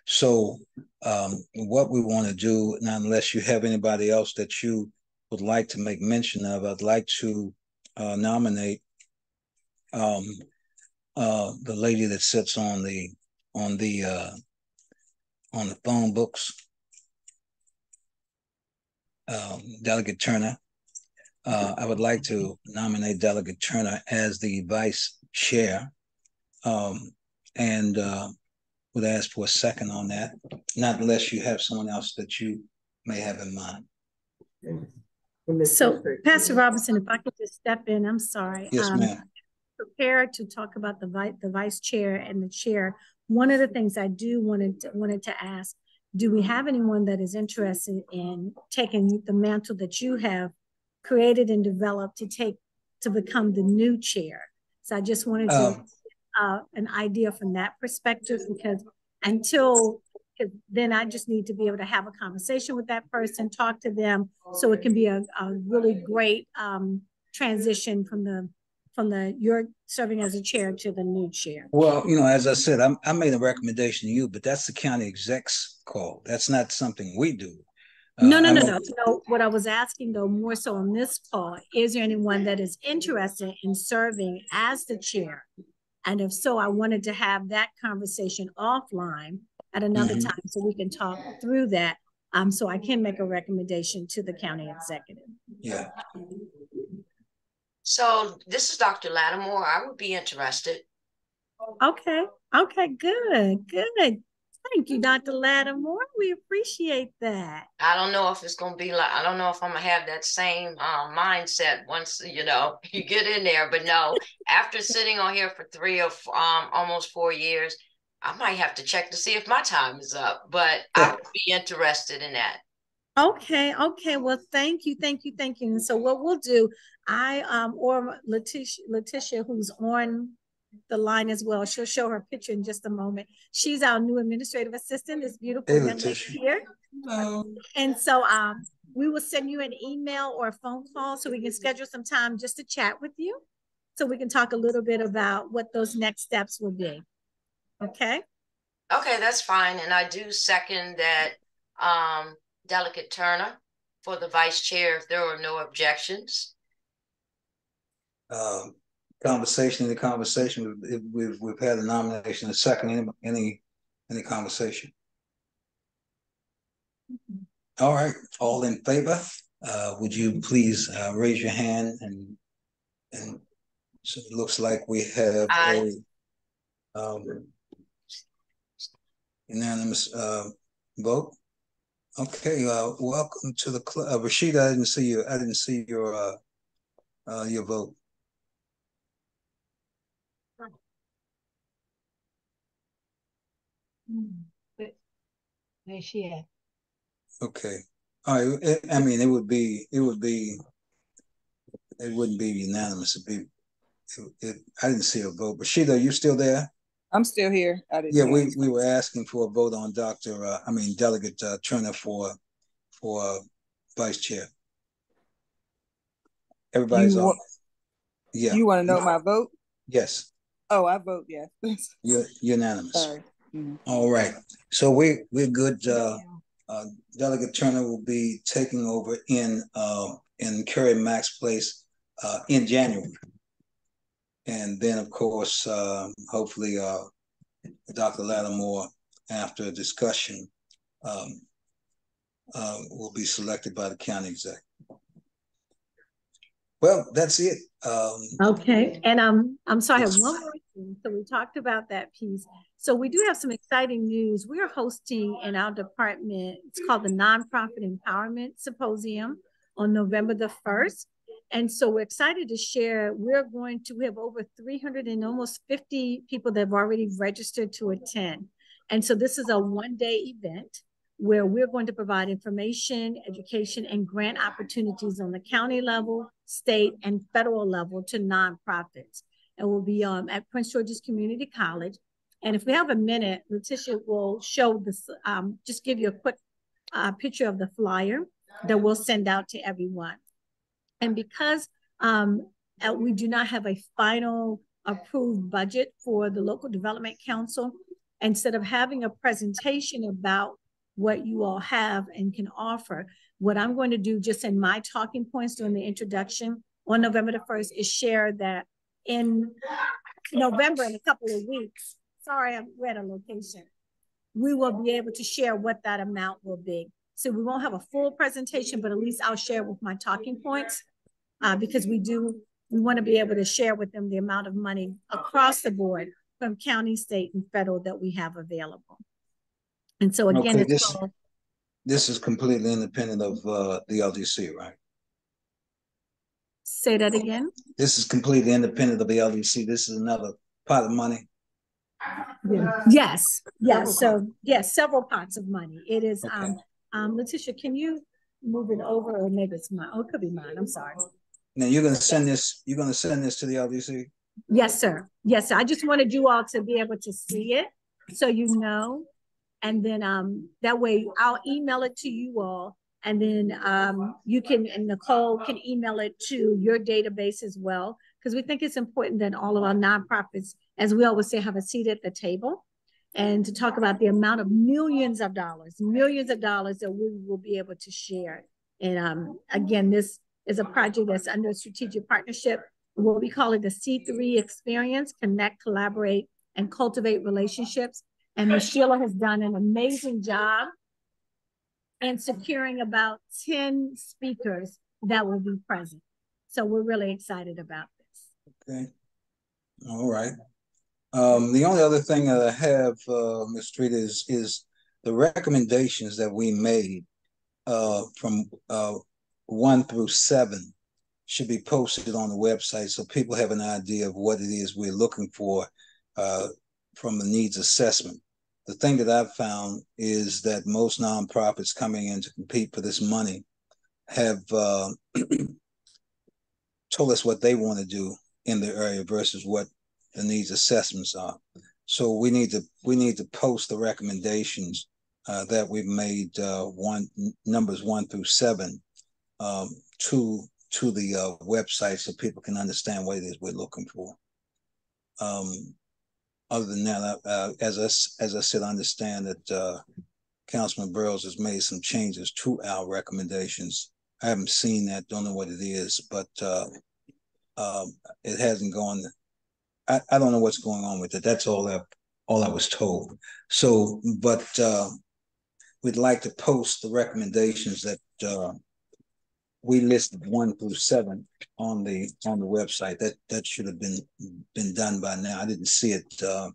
So, um, what we want to do, now, unless you have anybody else that you would like to make mention of, I'd like to uh, nominate um, uh, the lady that sits on the on the uh, on the phone books, um, Delegate Turner. Uh, I would like to nominate Delegate Turner as the vice chair, um, and uh, would ask for a second on that. Not unless you have someone else that you may have in mind. So, Pastor Robinson, if I could just step in, I'm sorry. Yes, um, ma'am. Prepared to talk about the vice, the vice chair and the chair. One of the things I do wanted to, wanted to ask, do we have anyone that is interested in taking the mantle that you have created and developed to take to become the new chair? So I just wanted to Um, uh, an idea from that perspective because until then I just need to be able to have a conversation with that person, talk to them, so it can be a, a really great um, transition from the from the you're serving as a chair to the new chair. Well, you know, as I said, I'm, I made a recommendation to you, but that's the county exec's call. That's not something we do. Uh, No, no, no, no. So what I was asking though, more so on this call, is there anyone that is interested in serving as the chair? And if so, I wanted to have that conversation offline at another Mhm. time so we can talk through that. Um, so I can make a recommendation to the county executive. Yeah. So this is Dr. Lattimore. I would be interested. Okay, okay, good, good. Thank you, Dr. Lattimore. We appreciate that. I don't know if it's gonna be like, I don't know if I'm gonna have that same uh, mindset once, you know, you get in there, but no, after sitting on here for three or um almost four years, I might have to check to see if my time is up, but I would be interested in that. Okay, okay. Well, thank you, thank you, thank you. And so what we'll do, I um or Letitia, Letitia, who's on the line as well. She'll show her picture in just a moment. She's our new administrative assistant, this beautiful Hey, young lady here. Hello. And so um we will send you an email or a phone call so we can schedule some time just to chat with you. So we can talk a little bit about what those next steps will be. Okay? Okay, that's fine. And I do second that um Delegate Turner for the vice chair if there are no objections. Um, conversation, any conversation, we've, we've, we've had a nomination, a second, any, any, any conversation? All right, all in favor, uh, would you please, uh, raise your hand and, and so it looks like we have Aye. a um, unanimous, uh, vote. Okay, uh, welcome to the club. Uh, Rashida, I didn't see you, I didn't see your, uh, uh, your vote. Where- Where's she at? Okay, all right, it- I mean, it would be, it would be, it wouldn't be unanimous, it'd be, it, it- I didn't see a vote, but Sheila, you still there? I'm still here. I didn't. Yeah, we, you. we were asking for a vote on Dr., uh, I mean Delegate uh, Turner for, for uh, Vice Chair. Everybody's You on, wa- yeah, You want to know my vote? yes, Oh, I vote yes. you're unanimous. Sorry. Mhm. All right, so we, we're good, uh, uh, Delegate Turner will be taking over in, uh, in Carrie Max Place, uh, in January. And then, of course, uh, hopefully, uh, Dr. Lattimore, after a discussion, um, uh, will be selected by the county exec. Well, that's it. Um, okay, and um, I'm sorry, I have one more thing. So we talked about that piece. So we do have some exciting news. We are hosting in our department. It's called the Nonprofit Empowerment Symposium on November the first. And so we're excited to share. We're going to we have over 300 and almost 50 people that have already registered to attend. And so this is a one-day event where we're going to provide information, education, and grant opportunities on the county level, state, and federal level to nonprofits. And we'll be um, at Prince George's Community College. And if we have a minute, Letitia will show this, um, just give you a quick uh, picture of the flyer that we'll send out to everyone. And because um, uh, we do not have a final approved budget for the local development council, instead of having a presentation about what you all have and can offer. What I'm going to do just in my talking points during the introduction on November the 1st is share that in November, in a couple of weeks, sorry, I'm at a location, we will be able to share what that amount will be. So we won't have a full presentation, but at least I'll share with my talking points uh, because we do, we want to be able to share with them the amount of money across the board from county, state, and federal that we have available. And so again, okay, this, called, this is completely independent of uh, the LDC, right? Say that again. This is completely independent of the LDC. This is another pot of money. Yes, yes. So yes, several pots of money. It is. Okay. Um, um, Letitia, can you move it over, or maybe it's mine? Oh, it could be mine. I'm sorry. Now you're going to send this. You're going to send this to the LDC. Yes, sir. Yes, sir. I just wanted you all to be able to see it, so you know and then um, that way I'll email it to you all, and then um, you can and Nicole can email it to your database as well, because we think it's important that all of our nonprofits, as we always say, have a seat at the table, and to talk about the amount of millions of dollars, millions of dollars that we will be able to share. And um, again, this is a project that's under strategic partnership. What we call it the C3 experience: connect, collaborate, and cultivate relationships and Ms. Sheila has done an amazing job in securing about 10 speakers that will be present. So we're really excited about this. Okay. All right. Um, the only other thing that I have, uh, Ms. Street, is, is the recommendations that we made uh, from uh, one through seven should be posted on the website so people have an idea of what it is we're looking for uh, from the needs assessment the thing that I've found is that most nonprofits coming in to compete for this money have uh, told us what they want to do in the area versus what the these assessments are. So we need to we need to post the recommendations uh, that we've made uh, one numbers one through seven um, to to the uh, website so people can understand what it is we're looking for. Um, other than that, uh, as I as I said, I understand that uh, Councilman Burroughs has made some changes to our recommendations. I haven't seen that, don't know what it is, but uh, um, it hasn't gone. I, I don't know what's going on with it. That's all all I was told. So, but uh, we'd like to post the recommendations that uh, we listed one through seven on the on the website. That that should have been been done by now. I didn't see it uh,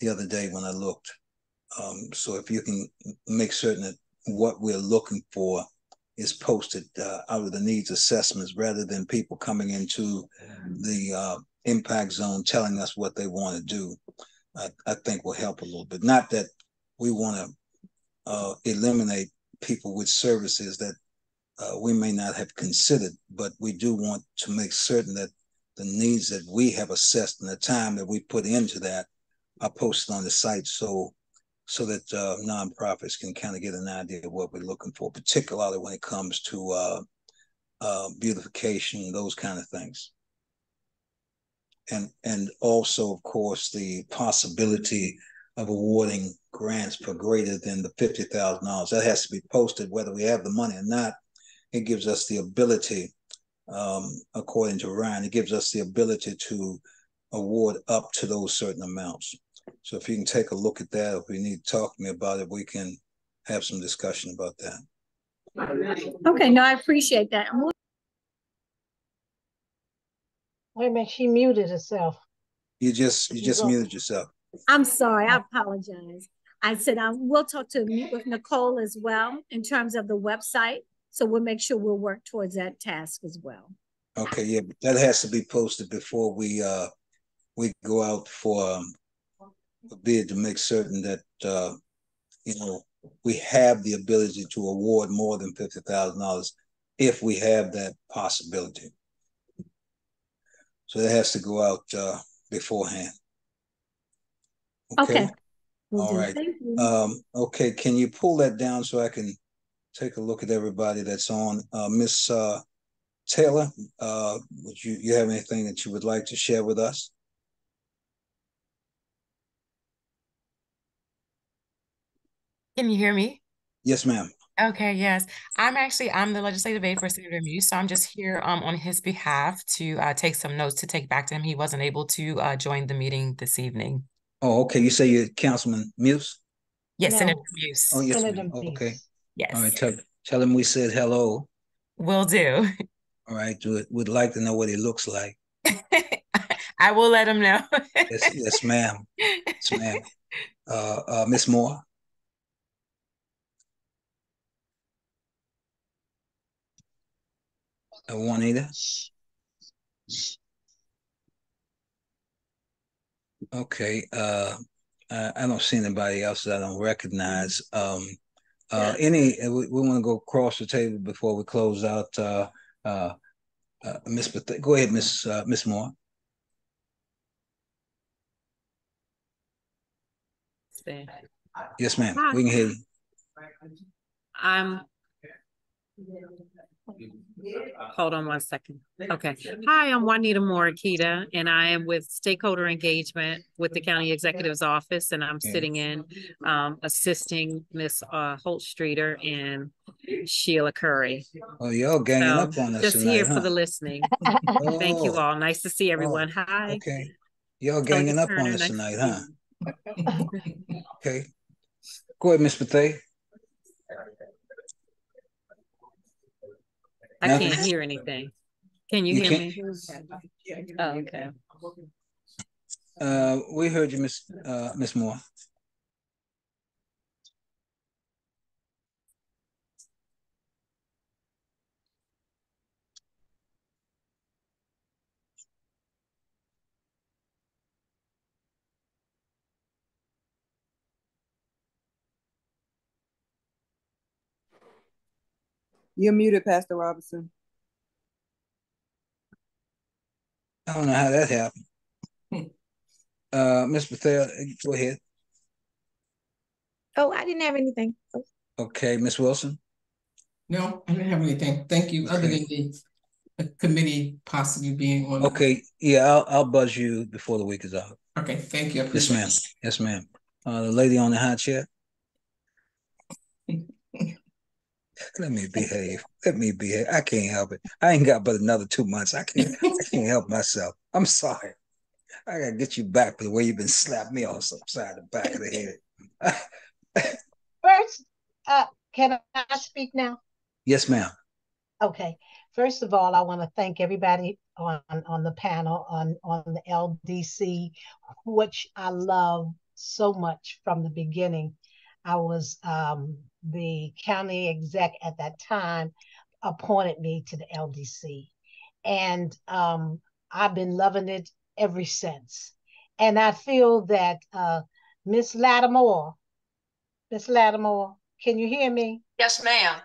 the other day when I looked. Um, so if you can make certain that what we're looking for is posted uh, out of the needs assessments rather than people coming into the uh, impact zone telling us what they want to do, I, I, think will help a little bit. Not that we want to uh, eliminate people with services that uh, we may not have considered, but we do want to make certain that the needs that we have assessed and the time that we put into that are posted on the site so so that uh, nonprofits can kind of get an idea of what we're looking for, particularly when it comes to uh, uh, beautification, those kind of things. And and also, of course, the possibility of awarding grants for greater than the fifty thousand dollars. That has to be posted, whether we have the money or not it gives us the ability, um, according to Ryan, it gives us the ability to award up to those certain amounts. So if you can take a look at that, if we need to talk to me about it, we can have some discussion about that. Okay, no, I appreciate that. Wait a minute, she muted herself. You just you just muted yourself. I'm sorry, I apologize. I said I will talk to meet with Nicole as well in terms of the website. So we'll make sure we'll work towards that task as well. Okay, yeah, but that has to be posted before we uh we go out for um, a bid to make certain that uh you know we have the ability to award more than fifty thousand dollars if we have that possibility. So that has to go out uh, beforehand. Okay. okay. All right. Um, okay. Can you pull that down so I can take a look at everybody that's on? Uh, Miss uh, Taylor, uh, would you you have anything that you would like to share with us? Can you hear me? Yes, ma'am. Okay, yes. I'm actually I'm the legislative aide for Senator Muse, so I'm just here um on his behalf to uh, take some notes to take back to him. He wasn't able to uh, join the meeting this evening. Oh, okay. You say you're Councilman Muse? Yes, no. Senator Muse. Oh, yes. Oh, okay. Yes. All right. Tell tell him we said hello. Will do. All right. Would like to know what he looks like. I will let him know. yes, yes, ma'am. Yes, ma'am. Uh, uh, Miss Moore. Juanita? Okay. Uh, I, I don't see anybody else that I don't recognize. Um, uh, any, we, we want to go across the table before we close out. Uh, uh, uh, Miss, go ahead, Miss uh, Miss Moore. Yes, ma'am. We can hear you. I'm Hold on one second. Okay. Hi, I'm Juanita Morikita, and I am with Stakeholder Engagement with the County Executive's Office, and I'm sitting in um, assisting Miss uh, Holt Streeter and Sheila Curry. Oh, y'all ganging so, up on us Just tonight, here huh? for the listening. oh. Thank you all. Nice to see everyone. Oh, Hi. Okay. Y'all ganging up on us tonight, huh? okay. Go ahead, Miss Bethay. I Nothing? can't hear anything. Can you, you hear can't? me? Oh, okay. Uh, we heard you, Miss uh, Miss Moore. You're muted, Pastor Robinson. I don't know how that happened. uh, Ms. Bethel, go ahead. Oh, I didn't have anything. Okay, Ms. Wilson. No, I didn't have anything. Thank you. Okay. Other than the, the, committee possibly being on. Okay, yeah, I'll I'll buzz you before the week is out. Okay, thank you. Yes, ma'am. Yes, ma'am. Uh, the lady on the high chair. Let me behave. Let me behave. I can't help it. I ain't got but another two months. I can't. I can't help myself. I'm sorry. I gotta get you back to the way you've been slapping me on upside the back of the head. First, uh, can I speak now? Yes, ma'am. Okay. First of all, I want to thank everybody on on the panel on on the LDC, which I love so much from the beginning. I was um, the county exec at that time appointed me to the LDC. And um, I've been loving it ever since. And I feel that uh, Miss Lattimore, Miss Lattimore, can you hear me? Yes, ma'am.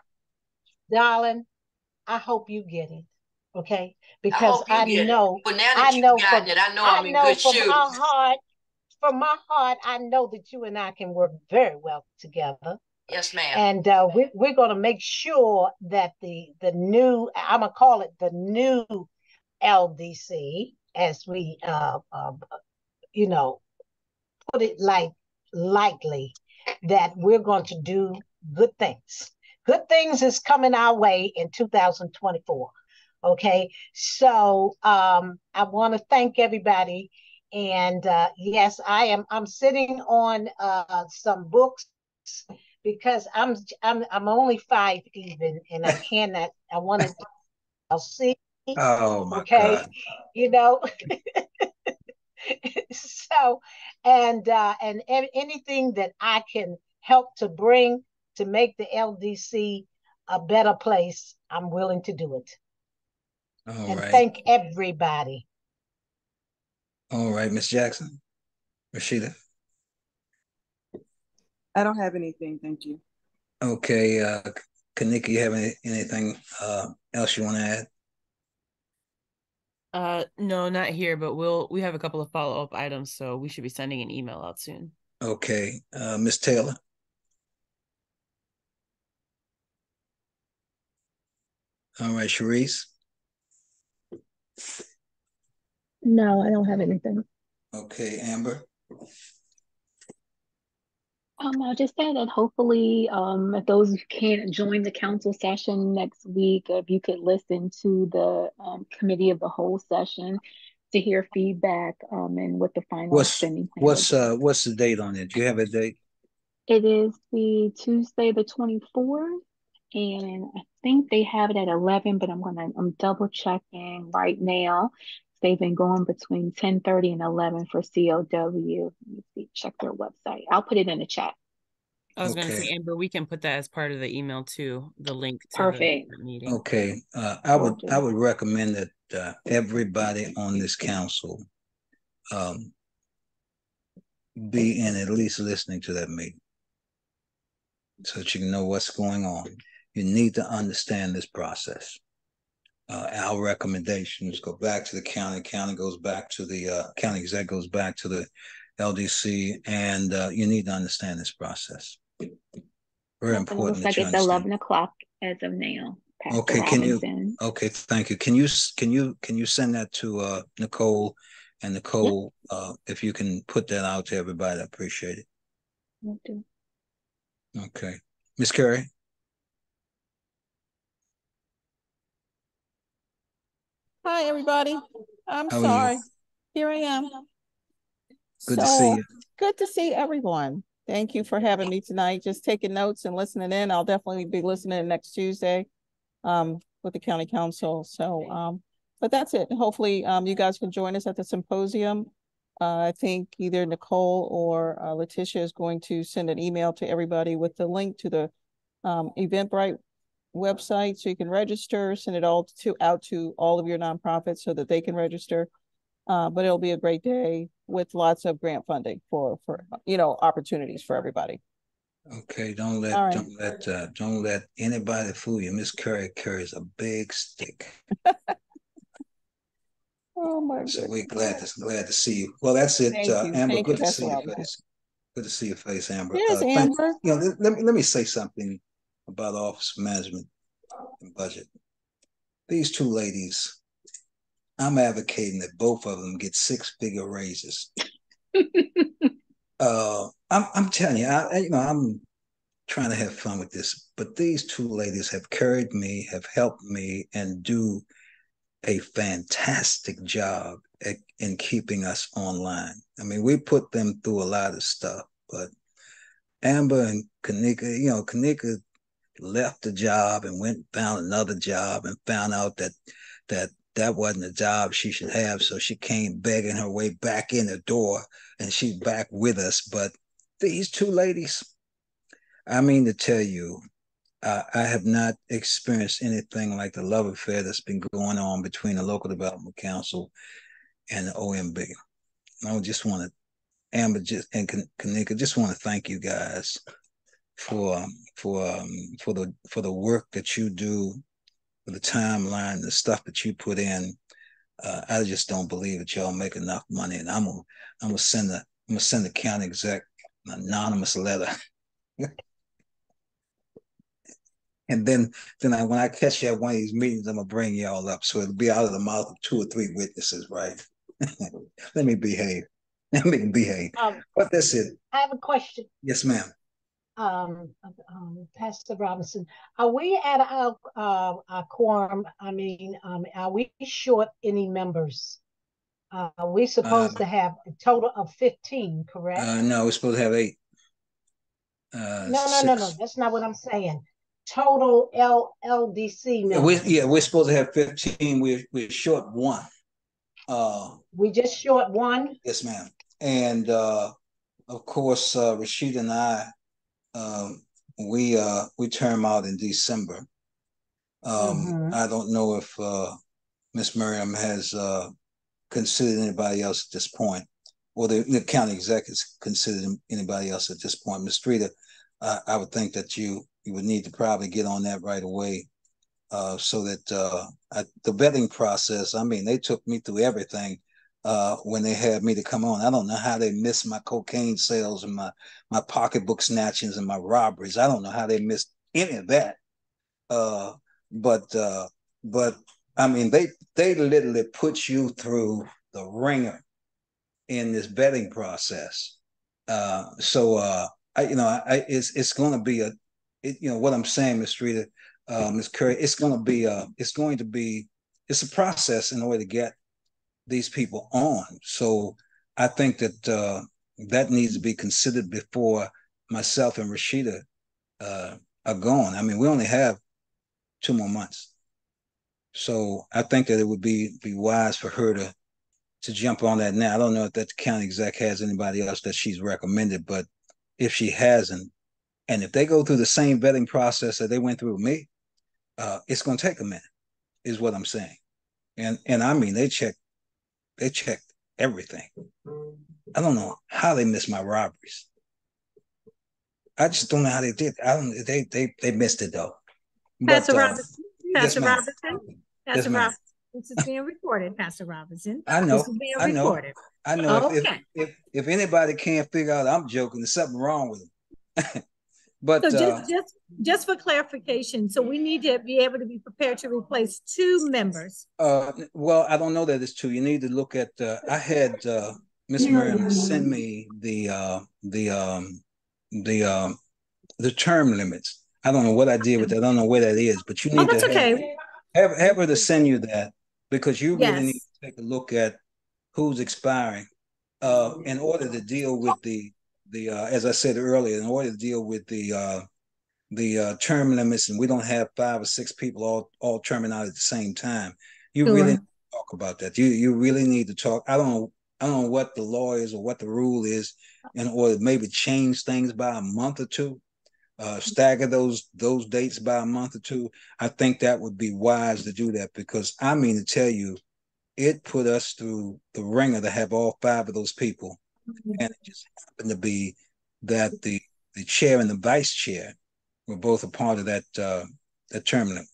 Darling, I hope you get it. Okay, because I, I know, that I know from, it, I know I'm I know in good from shoes. my heart, from my heart, I know that you and I can work very well together. Yes, ma'am. And uh, we, we're going to make sure that the the new I'm gonna call it the new LDC as we uh, uh, you know put it like lightly that we're going to do good things. Good things is coming our way in 2024. Okay, so um, I want to thank everybody. And uh, yes, I am. I'm sitting on uh, some books because I'm I'm I'm only five even, and I cannot. I want to. I'll see. Oh my okay, God. you know. so, and uh, and anything that I can help to bring to make the LDC a better place, I'm willing to do it. All and right. thank everybody. All right, Miss Jackson, Rashida. I don't have anything. Thank you. Okay, uh, Kanika, you have any, anything uh, else you want to add? Uh, no, not here, but we'll we have a couple of follow up items, so we should be sending an email out soon. Okay, uh, Miss Taylor. All right, Sharice. No, I don't have anything. Okay, Amber. Um, I'll just say that hopefully, um, if those who can't join the council session next week, if you could listen to the um, committee of the whole session to hear feedback um, and what the final What's spending plan what's be. uh what's the date on it? Do you have a date? It is the Tuesday, the 24th, and I think they have it at 11, but I'm gonna, I'm double checking right now. They've been going between 10:30 and 11 for COW. Let me see, check their website. I'll put it in the chat. I was gonna say, Amber, we can put that as part of the email too, the link to Perfect. the meeting. Okay, uh, I would I would recommend that uh, everybody on this council um, be in at least listening to that meeting, so that you can know what's going on. You need to understand this process. Uh, our recommendations go back to the county. County goes back to the uh, county exec goes back to the LDC, and uh, you need to understand this process. Very Yep, and it important looks like it's understand. 11 o'clock as of now. Pastor Okay, can you, okay, thank you. Can you, can you, can you send that to uh Nicole? And Nicole, uh, if you can put that out to everybody, I appreciate it. Okay. Miss Carey? Hi, everybody. I'm How sorry. Here I am. Good to see you. Good to see everyone. Thank you for having me tonight. Just taking notes and listening in. I'll definitely be listening next Tuesday um, with the county council. So, um, but that's it. Hopefully, um, you guys can join us at the symposium. Uh, I think either Nicole or uh, Letitia is going to send an email to everybody with the link to the um, Eventbrite website so you can register, send it all to out to all of your nonprofits so that they can register. Uh, but it'll be a great day with lots of grant funding for for you know opportunities for everybody. Okay, don't let, right. don't let, uh, don't let anybody fool you. Miss Carey carries a big stick. Oh my So we're glad to, glad to see you. Well, that's it. Uh. Amber, Thank you, good to Pastor see face. Good to see your face, Amber. Yes, Uh, thank- Amber. You know, let- let me, let me say something about office management and budget. These two ladies, I'm advocating that both of them get six figure raises. uh, I'm, I'm telling you, I, you know, I'm trying to have fun with this, but these two ladies have carried me, have helped me, and do a fantastic job at, in keeping us online. I mean, we put them through a lot of stuff, but Amber and Kanika, you know, Kanika left the job and went and found another job and found out that that that wasn't a job she should have. So she came begging her way back in the door and she's back with us. But these two ladies, I mean to tell you, uh, I have not experienced anything like the love affair that's been going on between the local development council and the OMB. I just want to, Amber just and Kan- Kanika, just want to thank you guys for for um, for the for the work that you do, for the timeline, the stuff that you put in. Uh, I just don't believe that y'all make enough money, and I'm gonna I'm gonna send the I'm gonna send the county exec an anonymous letter. And then, then I, when I catch you at one of these meetings, I'm gonna bring y'all up. So it'll be out of the mouth of two or three witnesses, right? Let me behave. Let me behave. Um, But that's it. I have a question. Yes, ma'am. Um, um, Pastor Robinson, are we at our, uh, our quorum? I mean, um, are we short any members? Uh, are we supposed Uh, to have a total of fifteen, correct? Uh, no, we're supposed to have eight. Uh, no, no, no, no. That's not what I'm saying. Total L LDC members. Yeah, we, yeah, we're supposed to have 15. We're we're short one. Uh, we just short one. Yes, ma'am. And uh, of course, uh, Rashid and I, um, we uh, we term out in December. Um, mm-hmm. I don't know if uh, Miss Miriam has uh, considered anybody else at this point, or the, the county executives considered anybody else at this point. Ms. Streeter, I, I would think that you you would need to probably get on that right away, uh, so that uh, I, the vetting process. I mean, they took me through everything uh, when they had me to come on. I don't know how they missed my cocaine sales and my my pocketbook snatchings and my robberies. I don't know how they missed any of that. Uh, but uh, but I mean, they they literally put you through the ringer in this betting process. Uh, so uh, I, you know, I, it's it's going to be a, it, you know, what I'm saying, Miss Streeter, uh, Miss Curry, it's going to be a, it's going to be, it's a process in order to get these people on. So I think that uh, that needs to be considered before myself and Rashida uh, are gone. I mean, we only have two more months, so I think that it would be be wise for her to to jump on that now. I don't know if that county exec has anybody else that she's recommended, but if she hasn't, and if they go through the same vetting process that they went through with me, uh, it's going to take a minute, is what I'm saying. And and I mean, they check they checked everything. I don't know how they missed my robberies. I just don't know how they did. I don't. They they they missed it though. Pastor but, uh, Robinson. Pastor yes, Robinson. Pastor yes, Robinson. This is being recorded, Pastor Robinson. I know. This is being I know. Recorded. I know. Okay. If, if if anybody can't figure out I'm joking, there's something wrong with them. But so just, uh, just just for clarification, so we need to be able to be prepared to replace two members. Uh, well, I don't know that it's two. You need to look at. Uh, I had uh, Miss Miriam send me the uh, the um, the um, the term limits. I don't know what I did with that. I don't know where that is, but you oh, need oh, to have, okay. have, have her to send you that because you really yes. need to take a look at who's expiring uh, in order to deal with the the uh, as I said earlier, in order to deal with the uh, the uh, term limits, and we don't have five or six people all all terming out at the same time. You sure. really talk about that. You you really need to talk. I don't. I don't know what the law is or what the rule is, in order maybe change things by a month or two, uh, stagger those those dates by a month or two. I think that would be wise to do that because I mean to tell you, it put us through the ringer to have all five of those people and it just happened to be that the the chair and the vice chair were both a part of that uh, that tournament,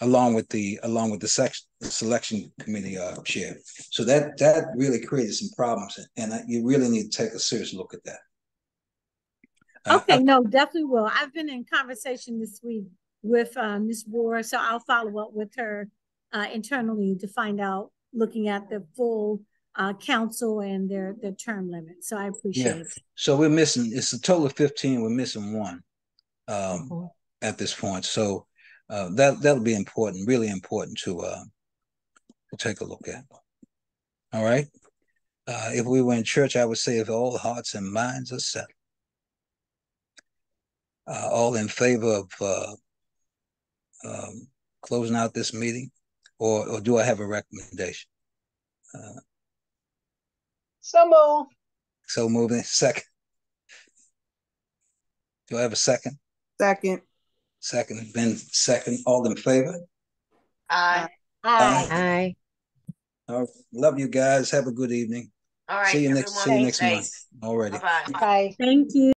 along with the along with the, section, selection committee uh, chair. So that that really created some problems, and you really need to take a serious look at that. Uh, okay, no, definitely will. I've been in conversation this week with uh, Ms. Boer, so I'll follow up with her uh, internally to find out, looking at the full uh, council and their their term limit. So I appreciate yeah. it. So we're missing. It's a total of fifteen. We're missing one um, mm-hmm. at this point. So uh, that that'll be important, really important to uh, to take a look at. All right. Uh, if we were in church, I would say if all hearts and minds are set, uh, all in favor of uh, um, closing out this meeting, or or do I have a recommendation? So move. So moving. Second. Do I have a second? Second. Second. Been second. All in favor? Aye. Aye. Aye. All right. Love you guys. Have a good evening. All right. See you next. See you next month. Already. Bye. Bye. Thank you.